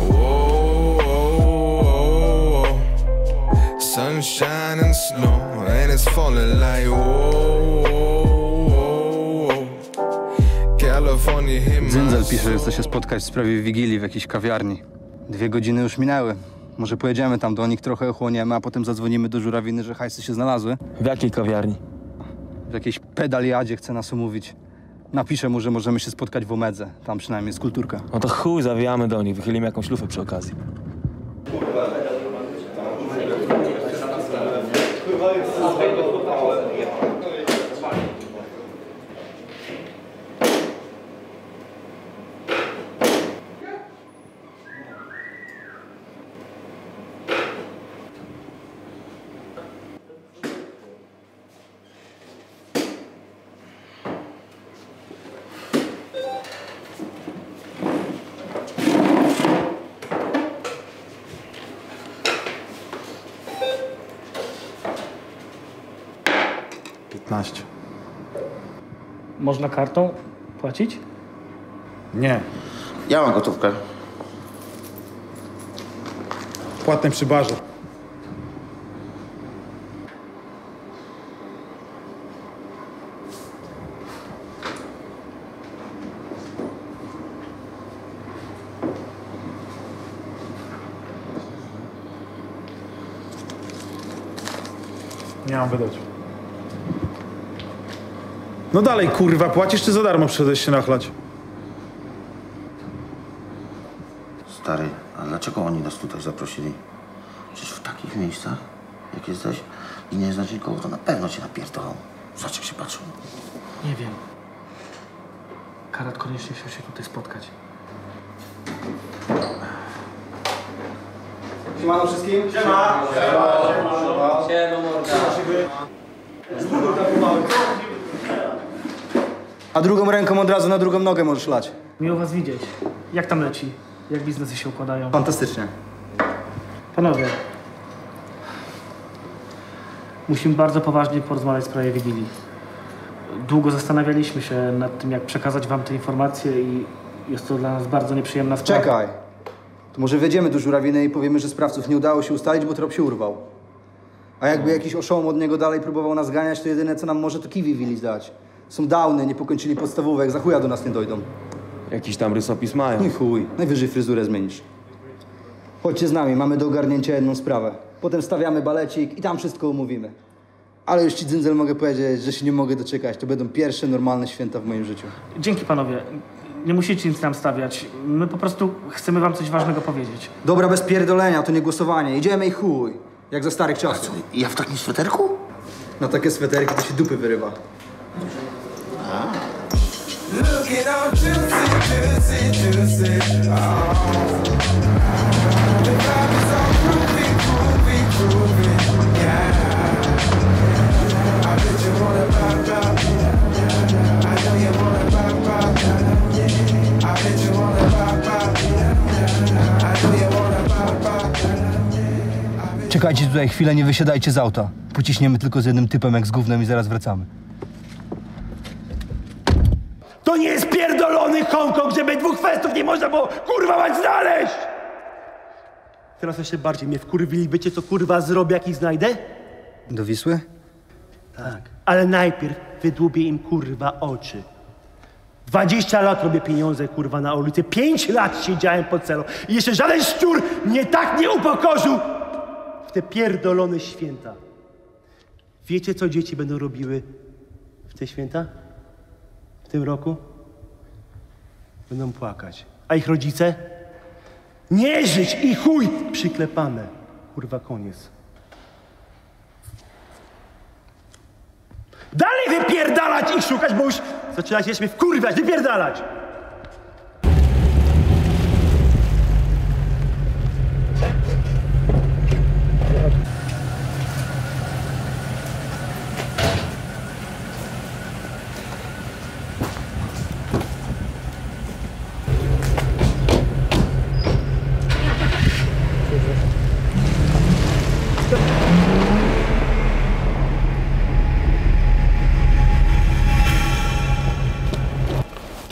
Sunshine and snow, and it's falling like whoa. Dzyndzel pisze, że chce się spotkać w sprawie Wigilii w jakiejś kawiarni. Dwie godziny już minęły. Może pojedziemy tam do nich, trochę ochłoniemy, a potem zadzwonimy do żurawiny, że hajsy się znalazły. W jakiej kawiarni? W jakiejś pedaliadzie chce nas umówić. Napiszę mu, że możemy się spotkać w Omedze. Tam przynajmniej jest kulturka. No to chuj, zawijamy do nich, wychylimy jakąś lufę przy okazji. 15. Można kartą płacić? Nie. Ja mam gotówkę. Płatny przy barze. Nie mam wydać. No dalej, kurwa, płacisz czy za darmo przyszedłeś się nachlać? Stary, a dlaczego oni nas tutaj zaprosili? Przecież w takich miejscach, jak jesteś i nie znasz nikogo, to na pewno cię napierdolą. Zobacz, jak się patrzą. Nie wiem. Karat koniecznie chciał się tutaj spotkać. Siemano wszystkim. Siema. Siema. Siema, morda. A drugą ręką od razu na drugą nogę możesz lać. Miło was widzieć. Jak tam leci? Jak biznesy się układają? Fantastycznie. Panowie, musimy bardzo poważnie porozmawiać w sprawie Wigilii. Długo zastanawialiśmy się nad tym, jak przekazać wam te informacje i jest to dla nas bardzo nieprzyjemna sprawa. Czekaj. To może wejdziemy do żurawiny i powiemy, że sprawców nie udało się ustalić, bo trop się urwał. A jakby jakiś oszołom od niego dalej próbował nas ganiać, to jedyne co nam może to kiwi wili zdać. Są downy, nie pokończyli podstawówek, za chuja do nas nie dojdą. Jakiś tam rysopis mają. No i chuj, najwyżej fryzurę zmienisz. Chodźcie z nami, mamy do ogarnięcia jedną sprawę. Potem stawiamy balecik i tam wszystko umówimy. Ale już ci dzyndzel mogę powiedzieć, że się nie mogę doczekać. To będą pierwsze normalne święta w moim życiu. Dzięki panowie. Nie musicie nic nam stawiać. My po prostu chcemy wam coś ważnego powiedzieć. Dobra, bez pierdolenia, to nie głosowanie. Idziemy i chuj. Jak za starych czasów. Ja w takim sweterku? Na takie sweterki to się dupy wyrywa. Looking all. Czekajcie tutaj chwilę, nie wysiadajcie z auta. Pociśniemy tylko z jednym typem jak z gównem i zaraz wracamy. To nie jest pierdolony Hongkong, żeby dwóch festów nie można było kurwa mać znaleźć! Teraz jeszcze bardziej mnie wkurwili. Wiecie co kurwa zrobię, jak ich znajdę? Do Wisły? Tak. Ale najpierw wydłubię im kurwa oczy. 20 lat robię pieniądze kurwa na ulicy. 5 lat siedziałem pod celą. I jeszcze żaden szczur mnie tak nie upokorzył w te pierdolone święta. Wiecie co dzieci będą robiły w te święta? Tym roku? Będą płakać. A ich rodzice? Nie żyć i chuj przyklepane. Kurwa koniec. Dalej wypierdalać i szukać, bo już zaczynacie mnie wkurwiać, wypierdalać!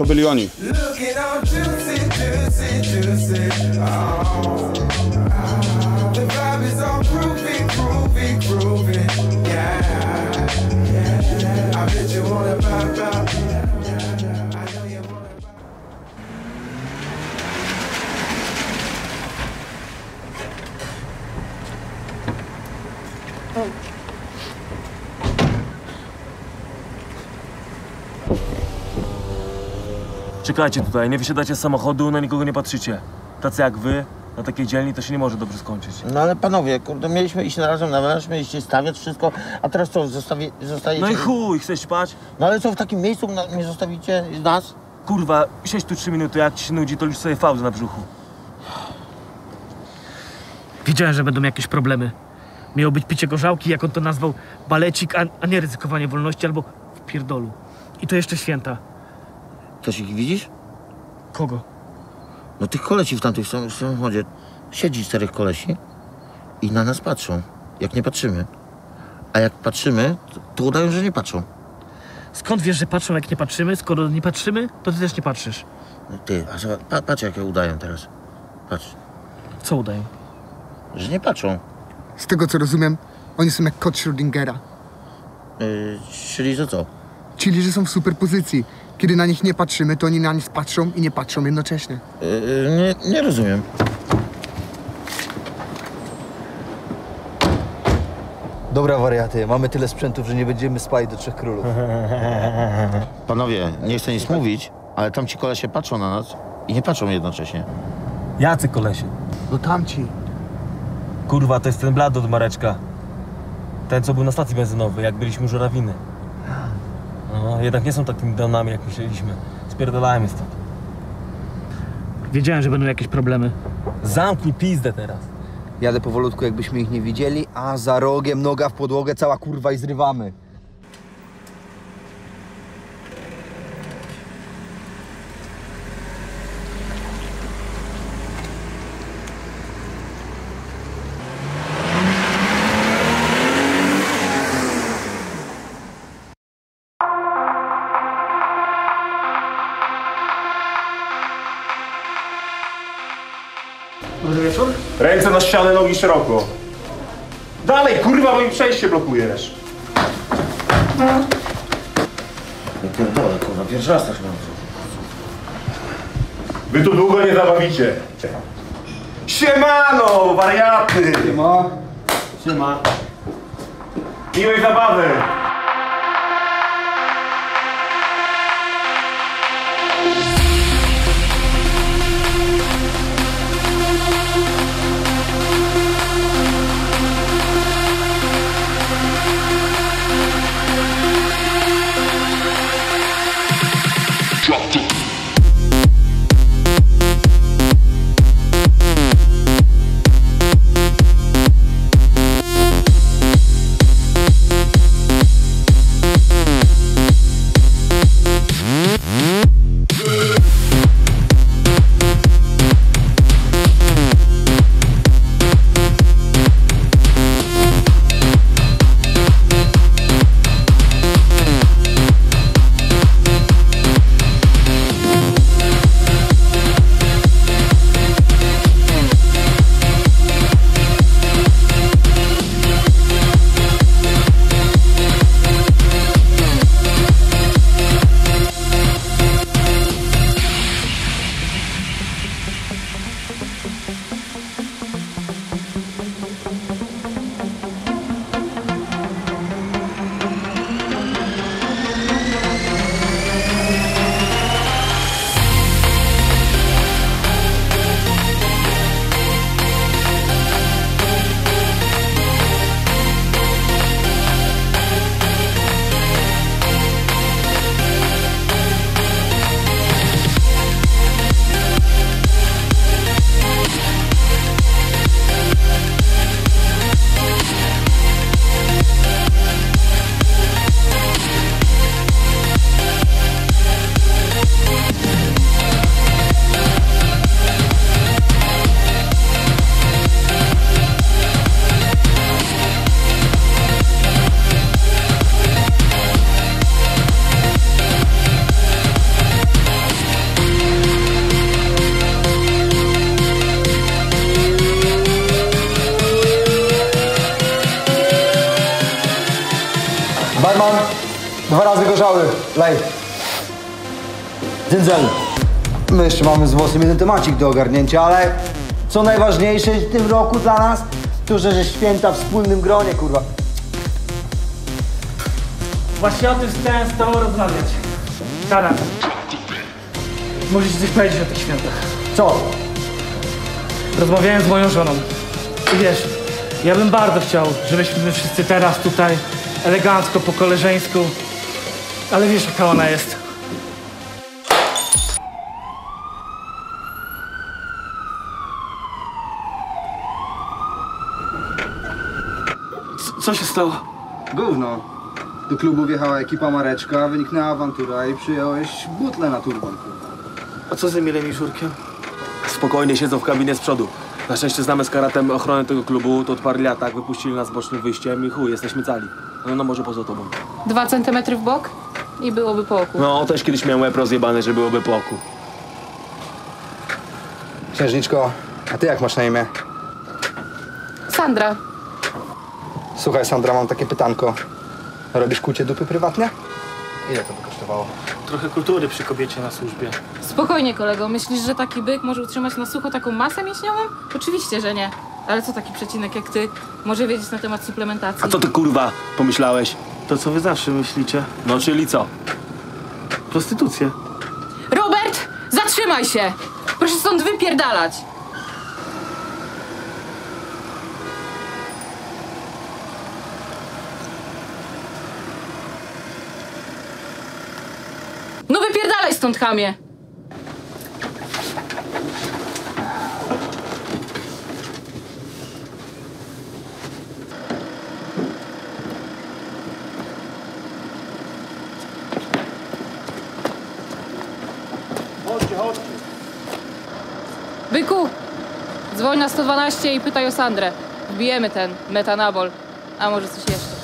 Byli oni. Looking all juicy, juicy, juicy. Oh. Czekajcie tutaj, nie wysiadacie z samochodu, na nikogo nie patrzycie. Tacy jak wy, na takiej dzielni to się nie może dobrze skończyć. No ale panowie, kurde, mieliśmy iść razem na melanż, mieliście stawiać wszystko, a teraz co, zostawi, zostajecie... No i chuj, chcesz spać? No ale co, w takim miejscu na, nie zostawicie nas? Kurwa, siedź tu trzy minuty, jak ci się nudzi, to już sobie fałdę na brzuchu. Wiedziałem, że będą jakieś problemy. Miało być picie gorzałki, jak on to nazwał, balecik, a, a nie ryzykowanie wolności albo w pierdolu. I to jeszcze święta. Coś ich widzisz? Kogo? No tych kolesi w tamtym sam- samochodzie. Siedzi czterech kolesi i na nas patrzą, jak nie patrzymy. A jak patrzymy, to, to udają, że nie patrzą. Skąd wiesz, że patrzą jak nie patrzymy? Skoro nie patrzymy, to ty też nie patrzysz. Ty, a zobacz, pa, patrz jakie udają teraz. Patrz. Co udają? Że nie patrzą. Z tego co rozumiem, oni są jak kot Schrödingera. Yy, czyli to co? Czyli, że są w superpozycji. Kiedy na nich nie patrzymy, to oni na nas patrzą i nie patrzą jednocześnie. Yy, nie, nie rozumiem. Dobra wariaty, mamy tyle sprzętów, że nie będziemy spali do Trzech Królów. Panowie, nie chcę nic mówić, ale tam ci kolesie patrzą na nas i nie patrzą jednocześnie. Jacy kolesie? No tamci. Kurwa, to jest ten blad od Mareczka. Ten, co był na stacji benzynowej, jak byliśmy u żurawiny. No, jednak nie są takimi donami, jak myśleliśmy. Spierdolajmy stąd. Wiedziałem, że będą jakieś problemy. Zamknij pizdę teraz. Jadę powolutku, jakbyśmy ich nie widzieli, a za rogiem noga w podłogę, cała kurwa i zrywamy. Ścianę, nogi szeroko. Dalej, kurwa, bo mi przejście blokujesz. Nie pierdolę, kurwa, pierwszy raz tak mam. Wy tu długo nie zabawicie. Siemano, wariaty! Siema. Siema. Miłej zabawy. Włosem jeden temacik do ogarnięcia, ale co najważniejsze w tym roku dla nas, to że, że święta w wspólnym gronie, kurwa. Właśnie o tym chciałem z tobą rozmawiać. Taran, muszę ci coś powiedzieć o tych świętach. Co? Rozmawiałem z moją żoną. I wiesz, ja bym bardzo chciał, żebyśmy wszyscy teraz tutaj elegancko, po koleżeńsku. Ale wiesz, jaka ona jest. Co, się stało? Gówno. Do klubu wjechała ekipa Mareczka, wyniknęła awantura i przyjąłeś butlę na turban. A co z Emilem i Żurkiem? Spokojnie siedzą w kabinie z przodu. Na szczęście znamy z karatem ochronę tego klubu, to odparli atak, wypuścili nas bocznym wyjściem i chuj, jesteśmy cali. No, no może poza tobą. Dwa centymetry w bok i byłoby po oku. No, też kiedyś miałem łeb rozjebany, że byłoby po oku. Księżniczko, a ty jak masz na imię? Sandra, Słuchaj, Sandra, mam takie pytanko. Robisz kucie dupy prywatnie? Ile to by kosztowało? Trochę kultury przy kobiecie na służbie. spokojnie kolego. Myślisz, że taki byk może utrzymać na sucho taką masę mięśniową? Oczywiście, że nie. Ale co taki przecinek jak ty może wiedzieć na temat suplementacji? A co ty kurwa pomyślałeś? To co wy zawsze myślicie? No, czyli co? Prostytucję. Robert! Zatrzymaj się! Proszę stąd wypierdalać! No wypierdalaj stąd, chamie! Chodźcie, chodźcie. Byku! Dzwoń na 112 i pytaj o Sandrę. Wbijemy ten metanabol. A może coś jeszcze.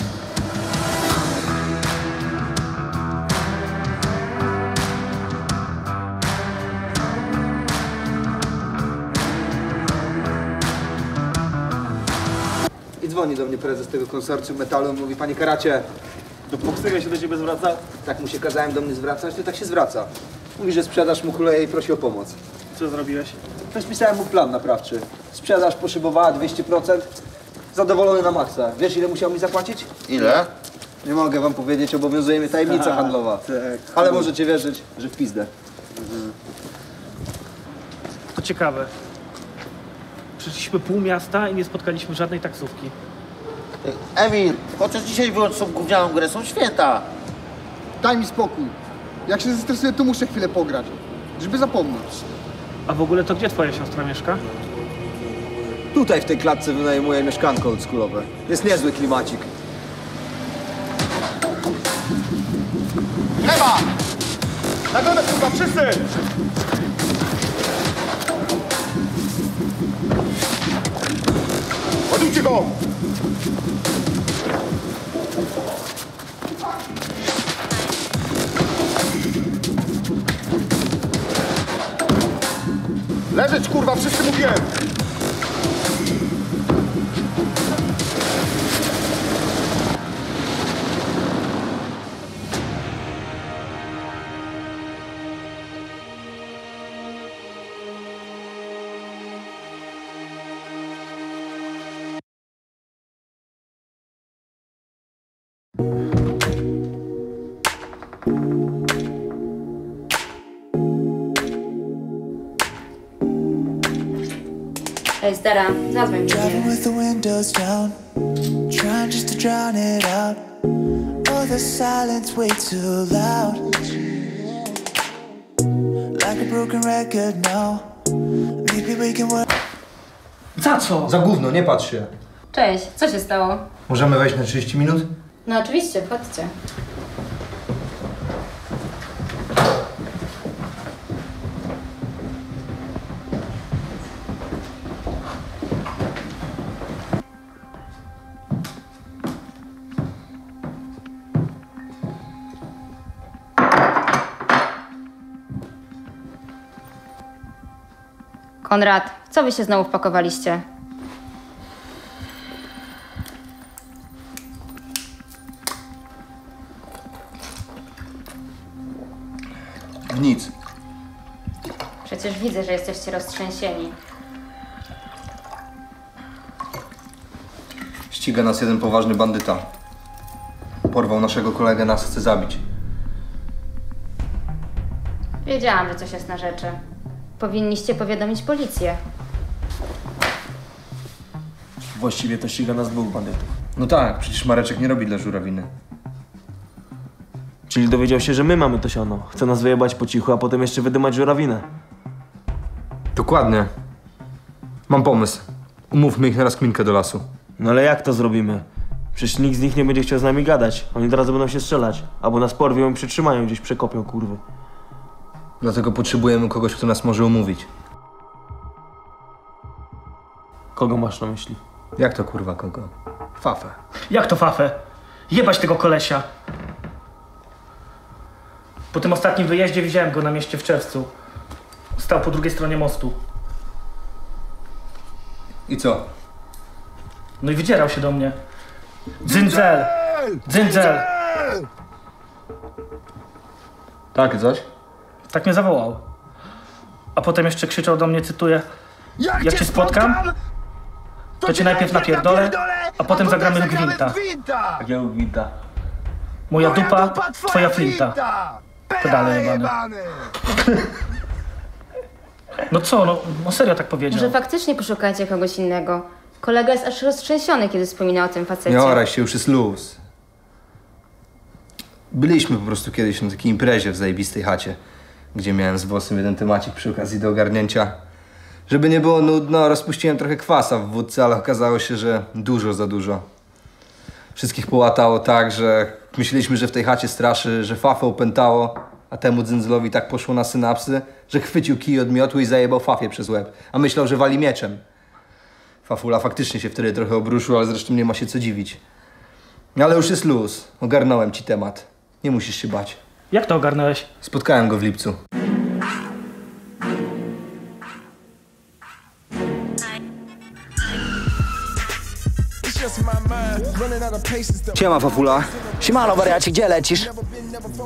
Dzwoni do mnie prezes tego konsorcjum metalu i mówi, panie Karacie, Do Poksyga się do ciebie zwraca? tak mu się kazałem do mnie zwracać, to tak się zwraca. Mówi, że sprzedaż mu kuleje i prosi o pomoc. Co zrobiłeś? To spisałem mu plan naprawczy. Sprzedaż poszybowała 200%. Zadowolony na maksa. Wiesz, ile musiał mi zapłacić? Ile? Nie mogę wam powiedzieć, obowiązuje mnie tajemnica Tak, handlowa. tak. Ale możecie wierzyć, że w pizdę. To ciekawe. Przeszliśmy pół miasta i nie spotkaliśmy żadnej taksówki. Emil, chociaż dzisiaj wyłącz tą gównianą grę, są święta. Daj mi spokój. Jak się zestresuję, to muszę chwilę pograć, żeby zapomnieć. A w ogóle to gdzie twoja siostra mieszka? Tutaj w tej klatce wynajmuję mieszkanko oldschoolowe. Jest niezły klimacik. Lewa! Na glebę, kurwa, wszyscy! Ładujcie go! Leżeć, kurwa, wszyscy mówiłem! Ej, stara, zadzwoń mi. Driving with the windows down, trying just to drown it out. Oh, the silence way too loud. Like a broken record now. Maybe we can work. Za co? Za gówno, nie patrz się. Cześć, co się stało? Możemy wejść na 30 minut? No oczywiście, wchodźcie. Konrad, co wy się znowu wpakowaliście? Nic. Przecież widzę, że jesteście roztrzęsieni. Ściga nas jeden poważny bandyta. Porwał naszego kolegę, nas chce zabić. Wiedziałam, że coś jest na rzeczy. Powinniście powiadomić policję. Właściwie to ściga nas dwóch bandytów. No tak, przecież Mareczek nie robi dla żurawiny. Czyli dowiedział się, że my mamy to siano. Chce nas wyjebać po cichu, a potem jeszcze wydymać żurawinę. Dokładnie. Mam pomysł. Umówmy ich na rozkminkę do lasu. No ale jak to zrobimy? Przecież nikt z nich nie będzie chciał z nami gadać. Oni teraz będą się strzelać. Albo nas porwią i przytrzymają gdzieś, przekopią, kurwy. Dlatego potrzebujemy kogoś, kto nas może umówić. Kogo masz na myśli? Jak to kurwa kogo? Fafę. Jak to fafę? Jebać tego kolesia. Po tym ostatnim wyjeździe widziałem go na mieście w czerwcu. Stał po drugiej stronie mostu. I co? No i wydzierał się do mnie. Dzyndzel! Dzyndzel! Tak, coś? Tak mnie zawołał. A potem jeszcze krzyczał do mnie, cytuję, jak, cię spotkam, to cię najpierw napierdolę, a potem zagramy w gwinta. Jakiego gwinta? Moja dupa, twoja flinta. Pedale jebane. No co, no, no serio tak powiedział. Może faktycznie poszukacie kogoś innego. Kolega jest aż roztrzęsiony, kiedy wspomina o tym facecie. Nie oraj się, już jest luz. Byliśmy po prostu kiedyś na takiej imprezie w zajebistej chacie, gdzie miałem z włosem jeden temacik przy okazji do ogarnięcia. Żeby nie było nudno, rozpuściłem trochę kwasa w wódce, ale okazało się, że dużo za dużo. Wszystkich połatało tak, że myśleliśmy, że w tej chacie straszy, że fafę opętało, a temu dzyndzlowi tak poszło na synapsy, że chwycił kij od miotu i zajebał fafie przez łeb, a myślał, że wali mieczem. Fafula faktycznie się wtedy trochę obruszył, ale zresztą nie ma się co dziwić. Ale już jest luz. Ogarnąłem ci temat. Nie musisz się bać. Jak to ogarnąłeś? Spotkałem go w lipcu. Siema, Fafula. Siemano, wariacie, gdzie lecisz?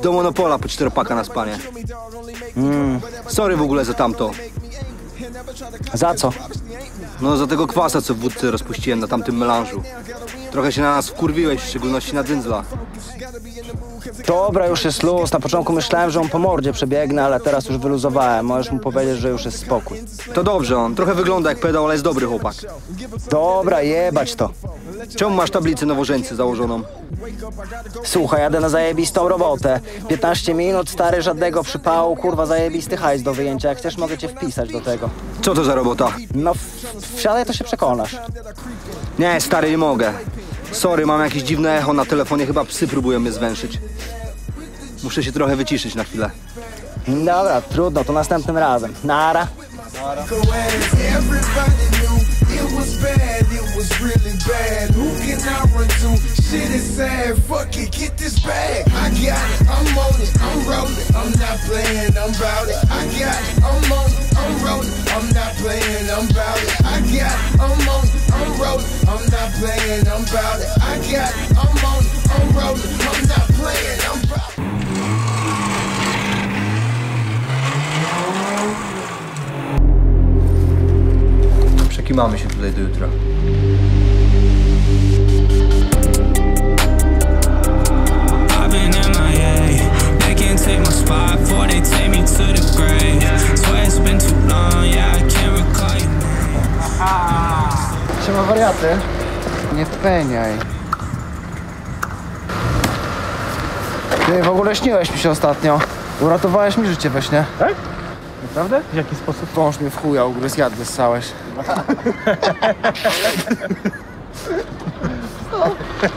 Do Monopola po czteropaka na spanie. Mm. Sorry w ogóle za tamto. Za co? No za tego kwasa, co w wódce rozpuściłem na tamtym melanżu. Trochę się na nas wkurwiłeś, w szczególności na Dyndzla. Dobra, już jest luz. Na początku myślałem, że on po mordzie przebiegnę, ale teraz już wyluzowałem. Możesz mu powiedzieć, że już jest spokój. To dobrze, on trochę wygląda jak pedał, ale jest dobry chłopak. Dobra, jebać to. Czemu masz tablicę nowożeńcy założoną? Słuchaj, jadę na zajebistą robotę. 15 minut, stary, żadnego przypału, kurwa, zajebisty hajs do wyjęcia. Jak chcesz, mogę cię wpisać do tego. Co to za robota? No, wsiadaj, to się przekonasz. Nie, stary, nie mogę. Sorry, mam jakieś dziwne echo na telefonie, chyba psy próbują mnie zwęszyć. Muszę się trochę wyciszyć na chwilę. Dobra, trudno, to następnym razem. Nara. Everybody knew it was bad, it was really bad. Who can I run to? Shit is sad. Fuck it, get this bag. I got it, I'm on it, I'm rolling. I'm not playing, I'm bout it. I can't recall your name. Siema, wariaty. Nie wpeniaj. Ty, w ogóle śniłeś mi się ostatnio. Uratowałeś mi życie we śnie. Tak? Naprawdę? W jaki sposób? Wąż mnie w chuja ugryzł, jad wyssałeś.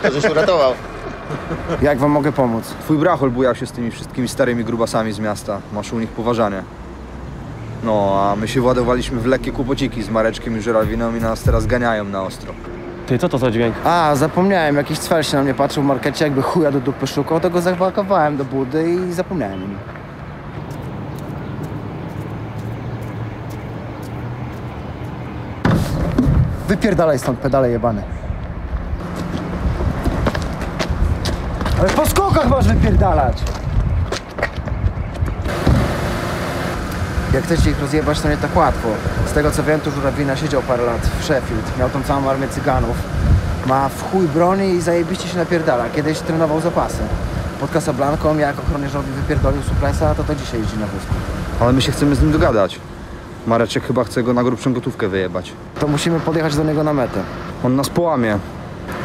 To żeś uratował. Jak wam mogę pomóc? Twój brachol bujał się z tymi wszystkimi starymi grubasami z miasta. Masz u nich poważanie. No, a my się władowaliśmy w lekkie kłopociki z Mareczkiem i Żurawiną i nas teraz ganiają na ostro. Ty, co to za dźwięk? A, zapomniałem, jakiś cwel się na mnie patrzył w markecie, jakby chuja do dupy szukał, to go zapakowałem do budy i zapomniałem o Wypierdalaj stąd, pedale jebane. Ale po skokach masz wypierdalać! Jak chcecie ich rozjebać, to nie tak łatwo. Z tego co wiem, to Żurawina siedział parę lat w Sheffield. Miał tam całą armię cyganów. Ma w chuj broni i zajebiście się napierdala. Kiedyś trenował zapasy. Pod Casablanką, jak ochroniarzowi wypierdolił suplesa, to to dzisiaj jeździ na wózku. Ale my się chcemy z nim dogadać. Mareczek chyba chce go na grubszą gotówkę wyjebać. To musimy podjechać do niego na metę. On nas połamie.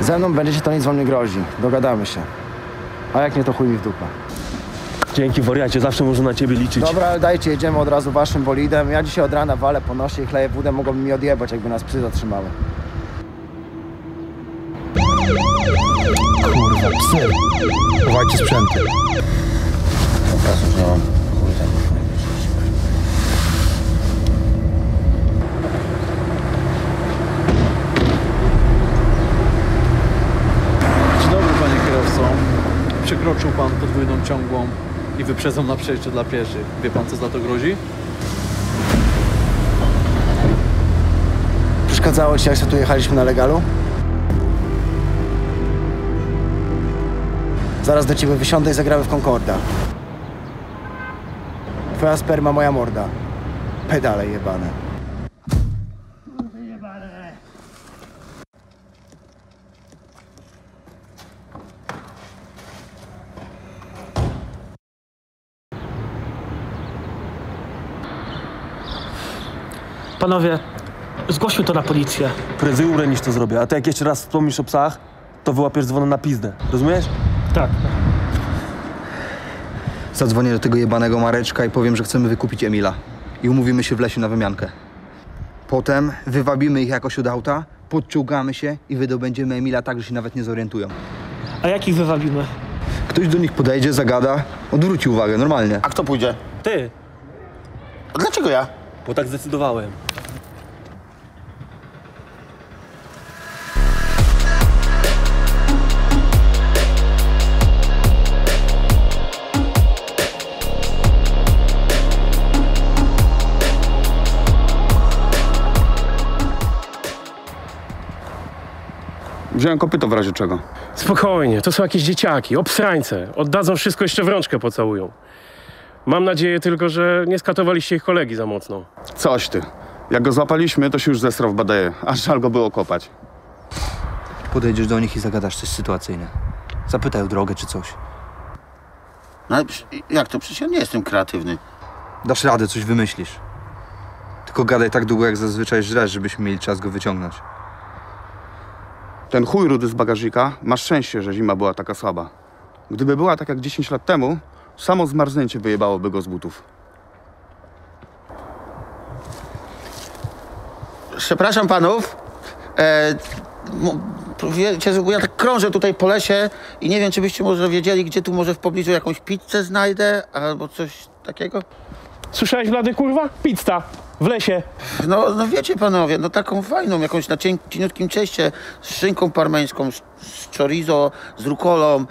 Ze mną będziecie to nic wam nie grozi. Dogadamy się. A jak nie, to chuj mi w dupę. Dzięki wariacie, zawsze można na ciebie liczyć. Dobra, ale dajcie, jedziemy od razu waszym bolidem. Ja dzisiaj od rana walę po nosie i chleję wódę, mogą mi odjebać, jakby nas psy zatrzymały. Kurwa, psy. Chowajcie sprzęty. Teraz już nie mam. Kurde. Dzień dobry, panie kierowco. Przekroczył pan podwójną ciągłą i wyprzedzał na przejście dla pieszych. Wie pan, co za to grozi? Przeszkadzało ci, jak się tu jechaliśmy na legalu? Zaraz do ciebie wysiądę i zagramy w Concorda. Twoja sperma, moja morda. Pedale jebane. Panowie, zgłośmy to na policję. Prędzej umrę niż to zrobię, a ty jak jeszcze raz wspomnisz o psach, to wyłapiesz dzwona na pizdę. Rozumiesz? Tak. Zadzwonię do tego jebanego Mareczka i powiem, że chcemy wykupić Emila. I umówimy się w lesie na wymiankę. Potem wywabimy ich jakoś od auta, podciągamy się i wydobędziemy Emila tak, że się nawet nie zorientują. A jak ich wywabimy? Ktoś do nich podejdzie, zagada, odwróci uwagę, normalnie. A kto pójdzie? Ty. A dlaczego ja? Bo tak zdecydowałem. Wziąłem kopyto w razie czego. Spokojnie, to są jakieś dzieciaki, obsrańce. Oddadzą wszystko, jeszcze w rączkę pocałują. Mam nadzieję tylko, że nie skatowaliście ich kolegi za mocno. Coś ty. Jak go złapaliśmy, to się już zesrał w badeje. Aż żal go było kopać. Podejdziesz do nich i zagadasz coś sytuacyjne. Zapytaj o drogę czy coś. No jak to? Przecież ja nie jestem kreatywny. Dasz radę, coś wymyślisz. Tylko gadaj tak długo, jak zazwyczaj źle, żebyśmy mieli czas go wyciągnąć. Ten chuj rudy z bagażnika, masz szczęście, że zima była taka słaba. Gdyby była tak jak 10 lat temu, samo zmarznięcie wyjebałoby go z butów. Przepraszam panów. E, wiecie, że ja tak krążę tutaj po lesie i nie wiem, czy byście może wiedzieli, gdzie tu może w pobliżu jakąś pizzę znajdę albo coś takiego? Słyszałeś, blady kurwa? Pizza. W lesie. No, no wiecie panowie, no taką fajną, jakąś na cień, cieniutkim cieście, z szynką parmeńską, z, z chorizo, z rukolą, e,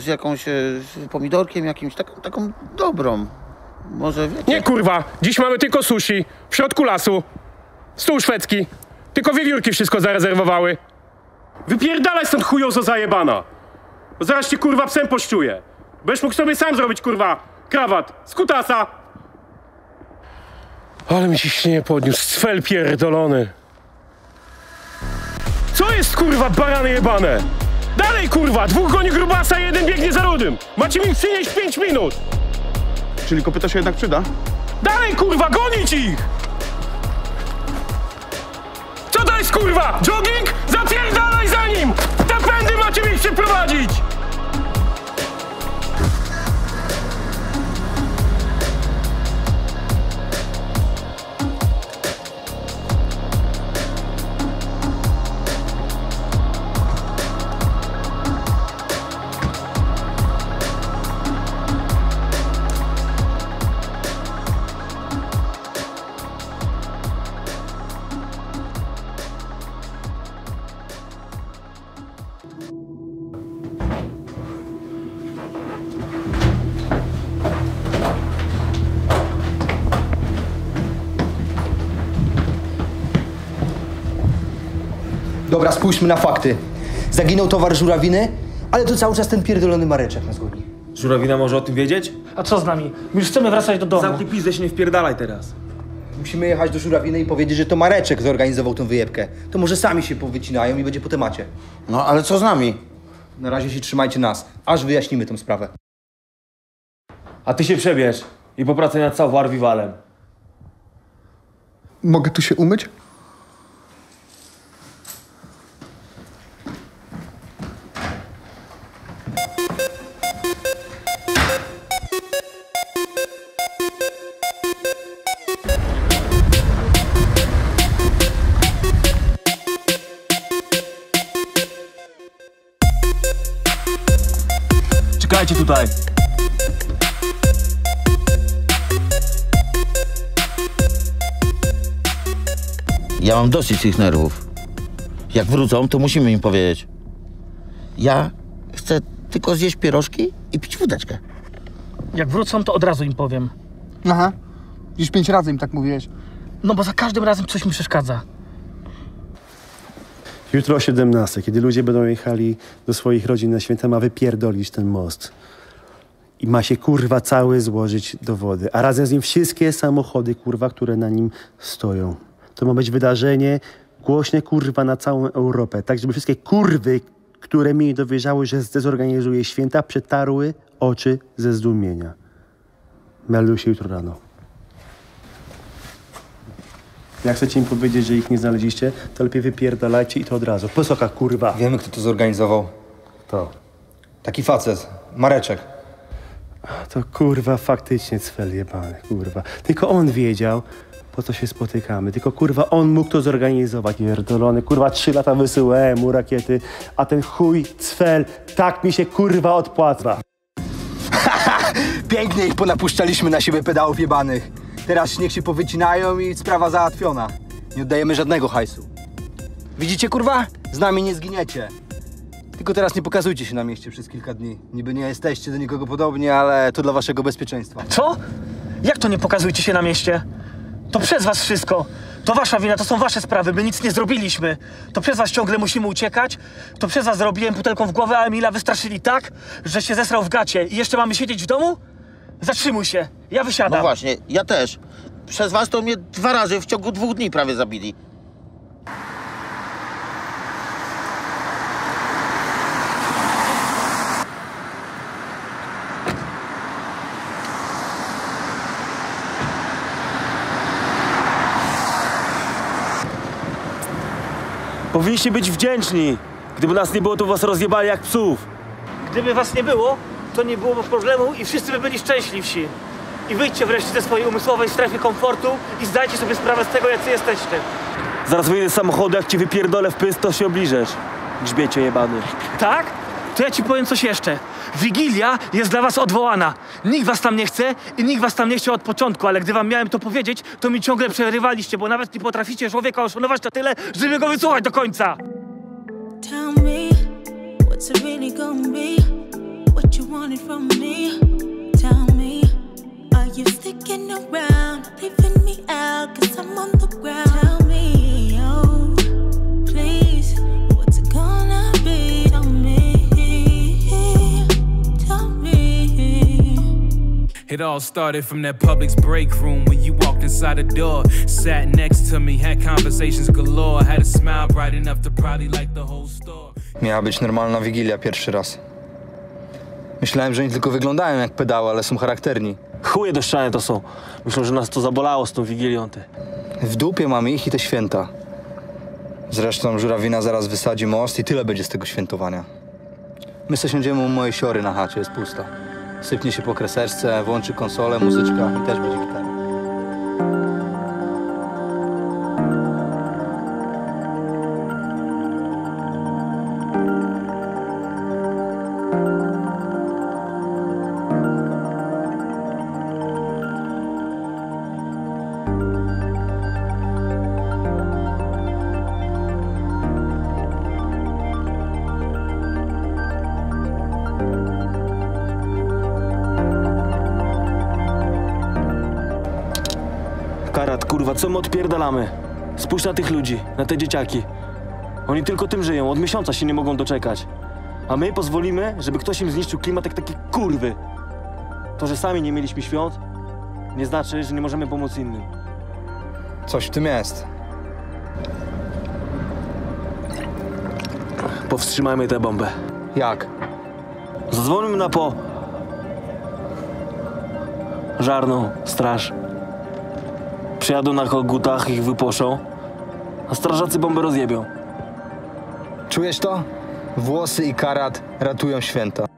z jakąś z pomidorkiem jakimś, taką, taką dobrą. Może wiecie? Nie kurwa, dziś mamy tylko sushi. W środku lasu. Stół szwedzki. Tylko wiewiórki wszystko zarezerwowały. Wypierdalaj stąd chujozo zajebana. Bo zaraz cię kurwa psem poszczuję. Będziesz mógł sobie sam zrobić kurwa krawat z kutasa. Ale mi ciśnienie podniósł, cfel pierdolony. Co jest kurwa barany jebane? Dalej kurwa, dwóch goni grubasa, jeden biegnie za rudym. Macie mi przynieść pięć minut. Czyli kopyto się jednak przyda? Dalej kurwa, gonić ich! Co to jest kurwa? Jogging? Zapierdalaj za nim! Te pędy macie mi przyprowadzić! Spójrzmy na fakty. Zaginął towar żurawiny, ale to cały czas ten pierdolony Mareczek nas goni. Żurawina może o tym wiedzieć? A co z nami? My już chcemy wracać do domu. Zamknij pizdę, się nie wpierdalaj teraz. Musimy jechać do żurawiny i powiedzieć, że to Mareczek zorganizował tę wyjebkę. To może sami się powycinają i będzie po temacie. No, ale co z nami? Na razie się trzymajcie nas, aż wyjaśnimy tę sprawę. A ty się przebierz i popracuj nad całym arwiwalem. Mogę tu się umyć? Dosyć tych nerwów. Jak wrócą, to musimy im powiedzieć. Ja chcę tylko zjeść pierożki i pić wódeczkę. Jak wrócą, to od razu im powiem. Aha. Już pięć razy im tak mówiłeś. No bo za każdym razem coś mi przeszkadza. Jutro o 17, kiedy ludzie będą jechali do swoich rodzin na święta, ma wypierdolić ten most. I ma się kurwa cały złożyć do wody, a razem z nim wszystkie samochody kurwa, które na nim stoją. To ma być wydarzenie głośne kurwa na całą Europę, tak żeby wszystkie kurwy, które mi dowierzały, że zdezorganizuje święta, przetarły oczy ze zdumienia. Melduj się jutro rano. Jak chcecie im powiedzieć, że ich nie znaleźliście, to lepiej wypierdalajcie i to od razu. Wysoka kurwa. Wiemy, kto to zorganizował. To. Taki facet, Mareczek. To kurwa faktycznie cwel jebany, kurwa. Tylko on wiedział, po co się spotykamy. Tylko kurwa on mógł to zorganizować. Pierdolony, kurwa trzy lata wysyłałem mu rakiety, a ten chuj cwel tak mi się kurwa odpłaca. Pięknie ich ponapuszczaliśmy na siebie pedałów jebanych. Teraz niech się powycinają i sprawa załatwiona. Nie oddajemy żadnego hajsu. Widzicie, kurwa? Z nami nie zginiecie. Tylko teraz nie pokazujcie się na mieście przez kilka dni. Niby nie jesteście do nikogo podobni, ale to dla waszego bezpieczeństwa. Co? Jak to nie pokazujcie się na mieście? To przez was wszystko. To wasza wina, to są wasze sprawy, my nic nie zrobiliśmy. To przez was ciągle musimy uciekać. To przez was zrobiłem butelką w głowę, a Emila wystraszyli tak, że się zesrał w gacie. I jeszcze mamy siedzieć w domu? Zatrzymuj się, ja wysiadam. No właśnie, ja też. Przez was to mnie dwa razy w ciągu dwóch dni prawie zabili. Powinniście być wdzięczni. Gdyby nas nie było, to was rozjebali jak psów. Gdyby was nie było, to nie byłoby problemu i wszyscy by byli szczęśliwsi. I wyjdźcie wreszcie ze swojej umysłowej strefy komfortu i zdajcie sobie sprawę z tego, jacy jesteście. Zaraz wyjdę z samochodu, jak ci wypierdolę w pyst, to się obliżesz. Grzbiecie jebany. Tak? To ja ci powiem coś jeszcze. Wigilia jest dla was odwołana. Nikt was tam nie chce i nikt was tam nie chciał od początku, ale gdy wam miałem to powiedzieć, to mi ciągle przerywaliście, bo nawet nie potraficie człowieka oszanować na tyle, żeby go wysłuchać do końca. Tell me, what's it really gonna be? What you wanted from me? Tell me, are you sticking around, leaving me out? Cause I'm on the ground. Tell me, oh, please, It all started from that Publix break room when you walked inside the door. Sat next to me, had conversations galore. Had a smile bright enough to probably like the whole store. Miała być normalna wigilia pierwszy raz. Myślałem, że oni tylko wyglądają jak pedały, ale są charakterni. Chuje do ściany to są. Myślą, że nas to zabolało z tą Wigilią, ty. W dupie mamy ich i te święta. Zresztą żurawina zaraz wysadzi most i tyle będzie z tego świętowania. My se siądziemy u mojej siory na chacie, jest pusta. Sypnie się po kreserce, włączy konsolę, muzyczka i też będzie gitara. Kurwa, co my odpierdalamy? Spójrz na tych ludzi, na te dzieciaki. Oni tylko tym żyją, od miesiąca się nie mogą doczekać. A my pozwolimy, żeby ktoś im zniszczył klimat jak takie kurwy. To, że sami nie mieliśmy świąt, nie znaczy, że nie możemy pomóc innym. Coś w tym jest. Powstrzymajmy tę bombę. Jak? Zadzwonimy na po... Żarną straż. Przyjadą na kogutach, ich wyposzą, a strażacy bombę rozjebią. Czujesz to? Włosy i karat ratują święta.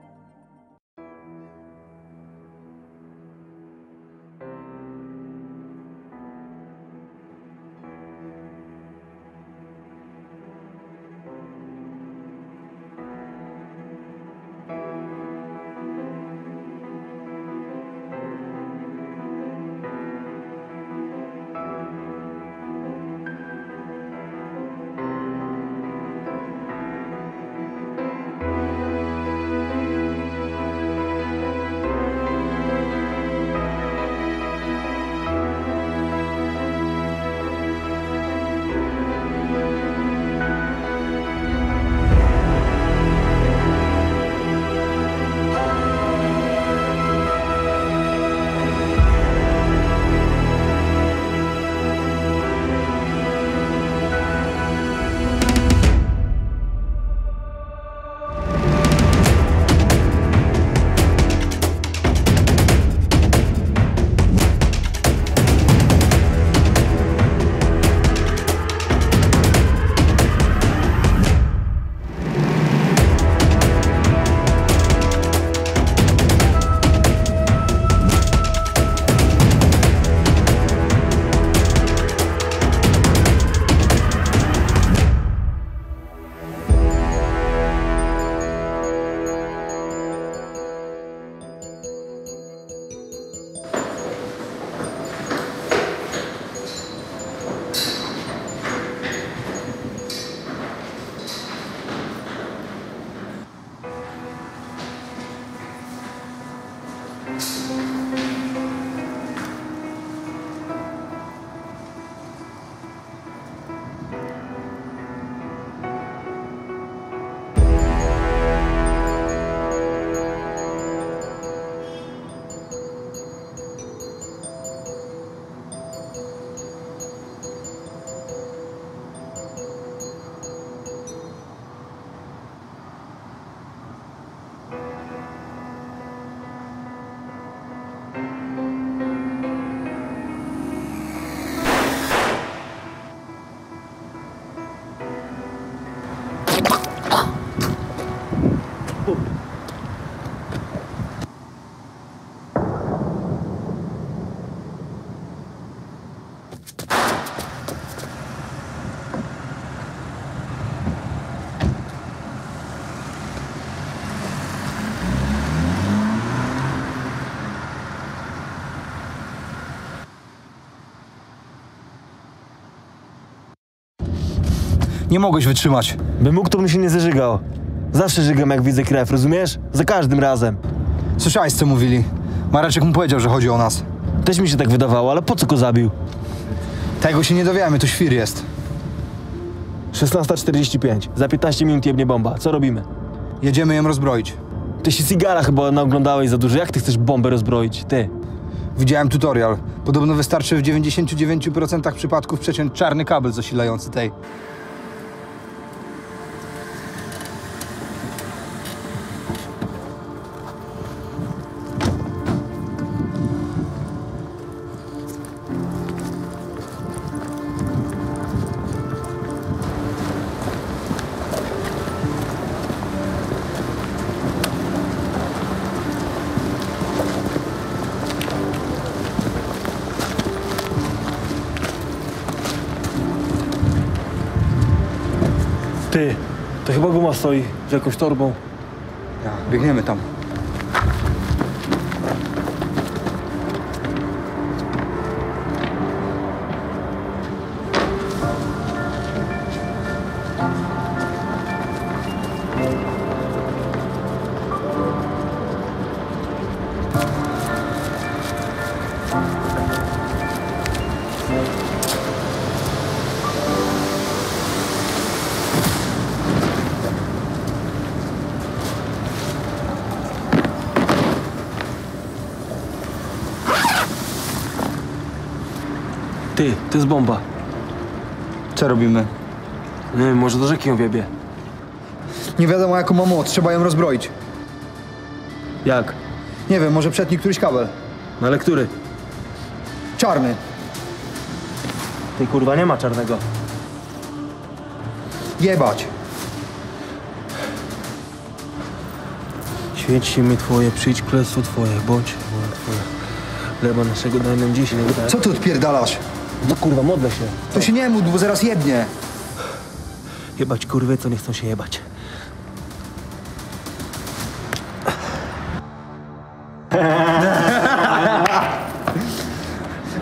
Nie mogłeś wytrzymać. By mógł, to bym się nie zażygał. Zawsze żygam, jak widzę krew, rozumiesz? Za każdym razem. Słyszałeś, co mówili? Mareczek mu powiedział, że chodzi o nas. Też mi się tak wydawało, ale po co go zabił? Tego się nie dowiemy, to świr jest. 16.45. Za 15 minut jebnie bomba. Co robimy? Jedziemy ją rozbroić. Ty się cigara chyba naoglądałeś za dużo. Jak ty chcesz bombę rozbroić? Ty. Widziałem tutorial. Podobno wystarczy w 99% przypadków przeciąć czarny kabel zasilający tej. Stoi z jakąś torbą. Ja, biegniemy tam. To jest bomba. Co robimy? Nie wiem, może do rzeki ją wiebie. Nie wiadomo jaką ma moc, trzeba ją rozbroić. Jak? Nie wiem, może przetnij któryś kabel. No ale który? Czarny. Tej kurwa nie ma czarnego. Jebać. Świeć się mi Twoje, przyjdź królestwo Twoje, bądź wola Twoja. Chleba naszego daj nam dziś. Co ty odpierdalasz? No kurwa, modlę się. To się nie módl, bo zaraz jednie. Jebać kurwy, co nie chcą się jebać.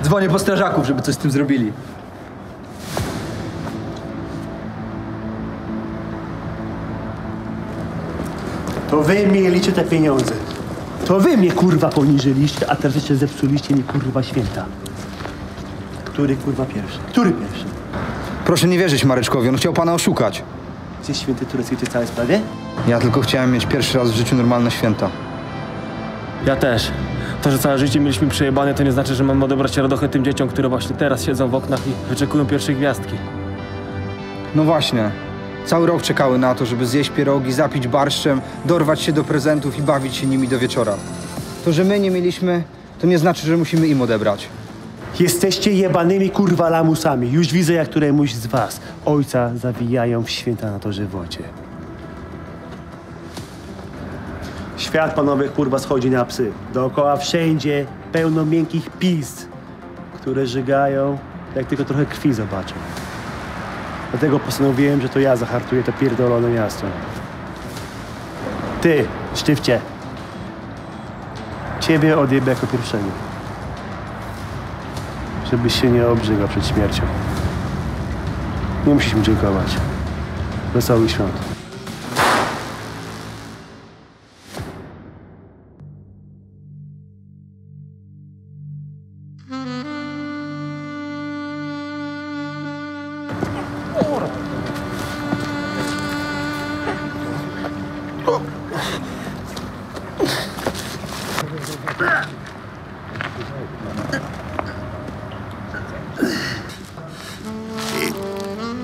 Dzwonię po strażaków, żeby coś z tym zrobili. To wy mieliście te pieniądze. To wy mnie kurwa poniżyliście, a teraz jeszcze zepsuliście mi kurwa święta. Który kurwa pierwszy? Który pierwszy? Proszę nie wierzyć Mareczkowi, on chciał pana oszukać. Jesteś święty turecki w tej całej sprawie? Ja tylko chciałem mieć pierwszy raz w życiu normalne święta. Ja też. To, że całe życie mieliśmy przejebane, to nie znaczy, że mamy odebrać radochę tym dzieciom, które właśnie teraz siedzą w oknach i wyczekują pierwszej gwiazdki. No właśnie. Cały rok czekały na to, żeby zjeść pierogi, zapić barszczem, dorwać się do prezentów i bawić się nimi do wieczora. To, że my nie mieliśmy, to nie znaczy, że musimy im odebrać. Jesteście jebanymi kurwa lamusami. Już widzę, jak któremuś z was ojca zawijają w święta na to żywocie. Świat, panowie, kurwa, schodzi na psy. Dookoła wszędzie pełno miękkich pizd, które żygają, jak tylko trochę krwi zobaczą. Dlatego postanowiłem, że to ja zahartuję to pierdolone miasto. Ty, sztywcie. Ciebie odjebę jako pierwszego. Żebyś się nie obrzygał przed śmiercią. Nie musisz mi dziękować. Wesołych świąt.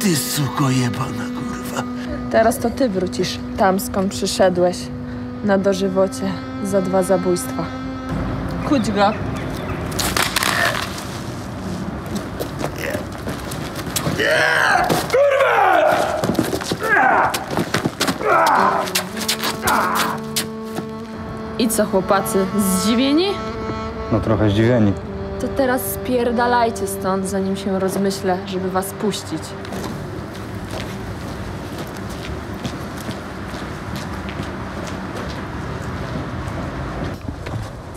Ty suko jebana, kurwa. Teraz to ty wrócisz tam, skąd przyszedłeś. Na dożywocie za dwa zabójstwa. Kuć go. I co chłopacy, zdziwieni? No trochę zdziwieni. To teraz spierdalajcie stąd, zanim się rozmyślę, żeby was puścić.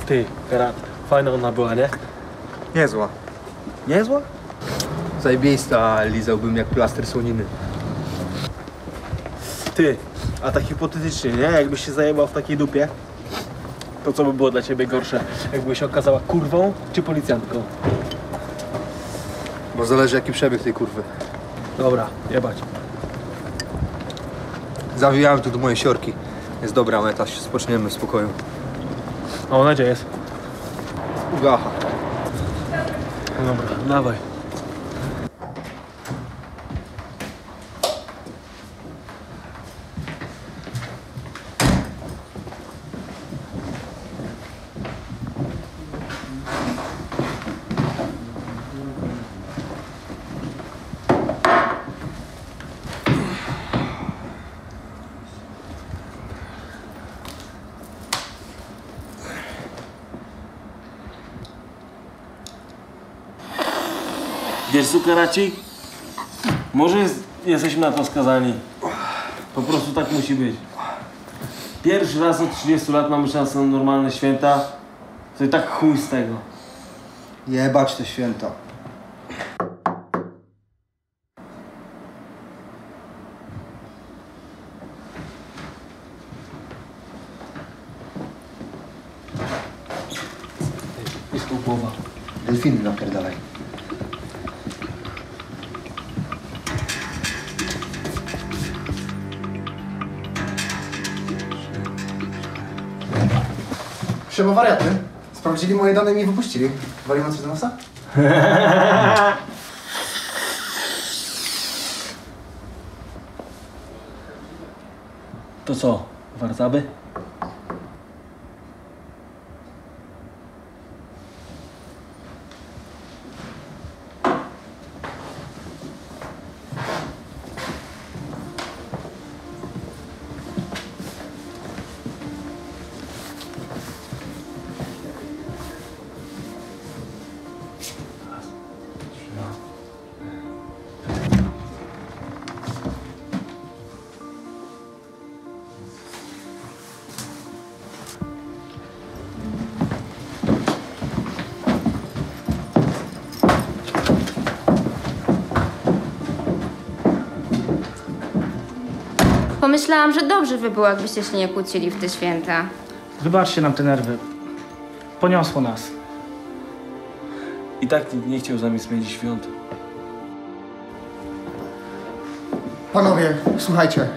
Ty, Karat, fajna ona była, nie? Niezła. Niezła? Zajebista, lizałbym jak plaster słoniny. Ty, a tak hipotetycznie, nie? Jakbyś się zajebał w takiej dupie, to co by było dla ciebie gorsze? Jakbyś się okazała kurwą czy policjantką? Bo zależy jaki przebieg tej kurwy. Dobra, jebać. Zawijałem tu do mojej siorki. Jest dobra meta, spoczniemy w spokoju. A ona gdzie jest? U Gacha. Dobra, dawaj. Wiesz co, Karacik? Może jest, jesteśmy na to skazani. Po prostu tak musi być. Pierwszy raz od 30 lat mamy szansę na normalne święta. To i tak chuj z tego. Jebać te święta. Siema wariaty. Sprawdzili moje dane i mi wypuścili. Wali mam coś do nosa? To co, warcaby? Pomyślałam, że dobrze by było, jakbyście się nie kłócili w te święta. Wybaczcie nam te nerwy. Poniosło nas. I tak nikt nie chciał z nami spędzić świąt. Panowie, słuchajcie.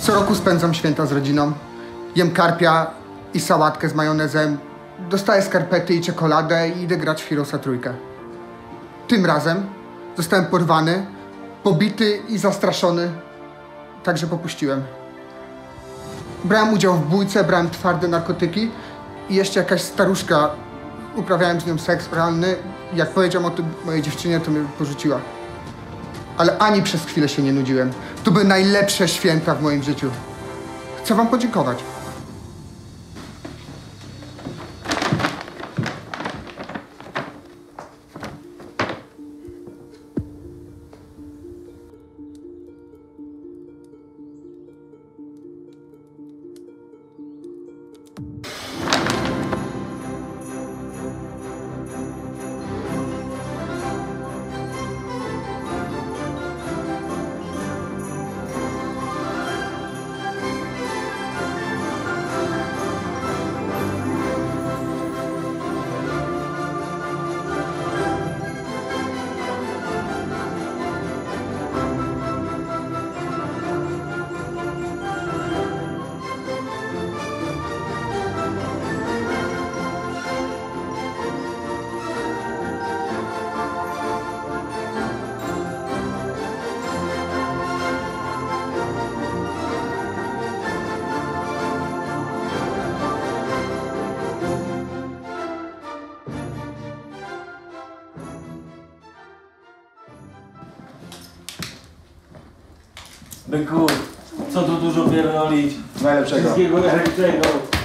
Co roku spędzam święta z rodziną. Jem karpia i sałatkę z majonezem. Dostaję skarpety i czekoladę i idę grać w Heroesa trójkę. Tym razem zostałem porwany, pobity i zastraszony, także popuściłem. Brałem udział w bójce, brałem twarde narkotyki i jeszcze jakaś staruszka, uprawiałem z nią seks realny. Jak powiedziałem o tym mojej dziewczynie, to mnie porzuciła. Ale ani przez chwilę się nie nudziłem. To były najlepsze święta w moim życiu. Chcę wam podziękować. Byku, Co tu dużo pierdolić? Najlepszego. Wszystkiego najlepszego.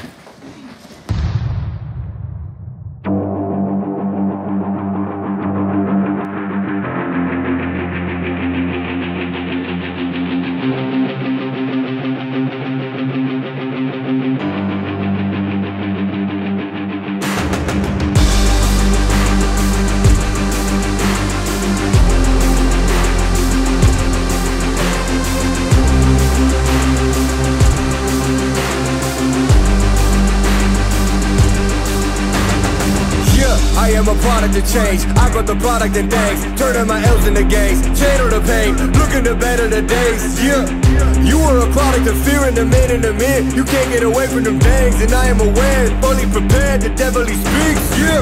Change. I brought the product and things, turning my L's into gains. Channel the pain, looking to better the days. Yeah, you were a product of fear in the man in the man. You can't get away from them things, and I am aware, fully prepared. The devil he speaks. Yeah,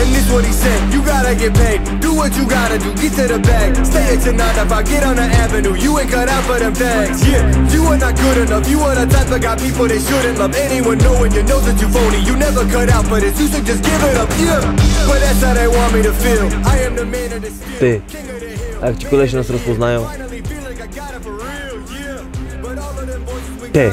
and this what he said. You gotta get paid. Do what you gotta do. Get to the bag. Stay at your nine if I get on the avenue. You ain't cut out for them things. Yeah, you are not good enough. You are the type that got people that shouldn't love anyone knowing you know that you phony. You never cut out for this. You should just give it up. Yeah, but that's how they want me to feel. I am the man of the steel. Ty, a jak ci koleś nas rozpoznają? Ty.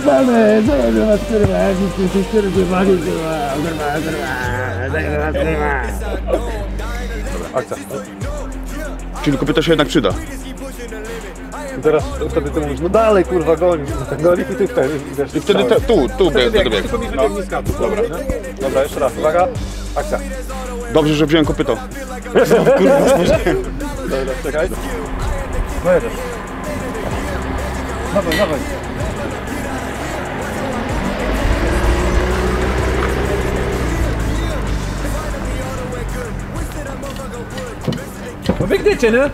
jebane, zajebie was kurwa, jak jesteście kurwa, kurwa, kurwa, zajebie was kurwa. Akcja. Czyli kopyto się jednak przyda. Teraz wtedy ty mówisz, no dalej kurwa goni, goni i ty wtedy wiesz, I wtedy te, tu, tu Wtedy bieg, do bieg. tylko mi No. dobra. nie? Dobra, jeszcze raz, uwaga, akcja. Dobrze, że wziąłem kopyto. Kurwa, Dobra, czekaj. No jedziesz. Dawaj, dawaj. No biegniecie, nie?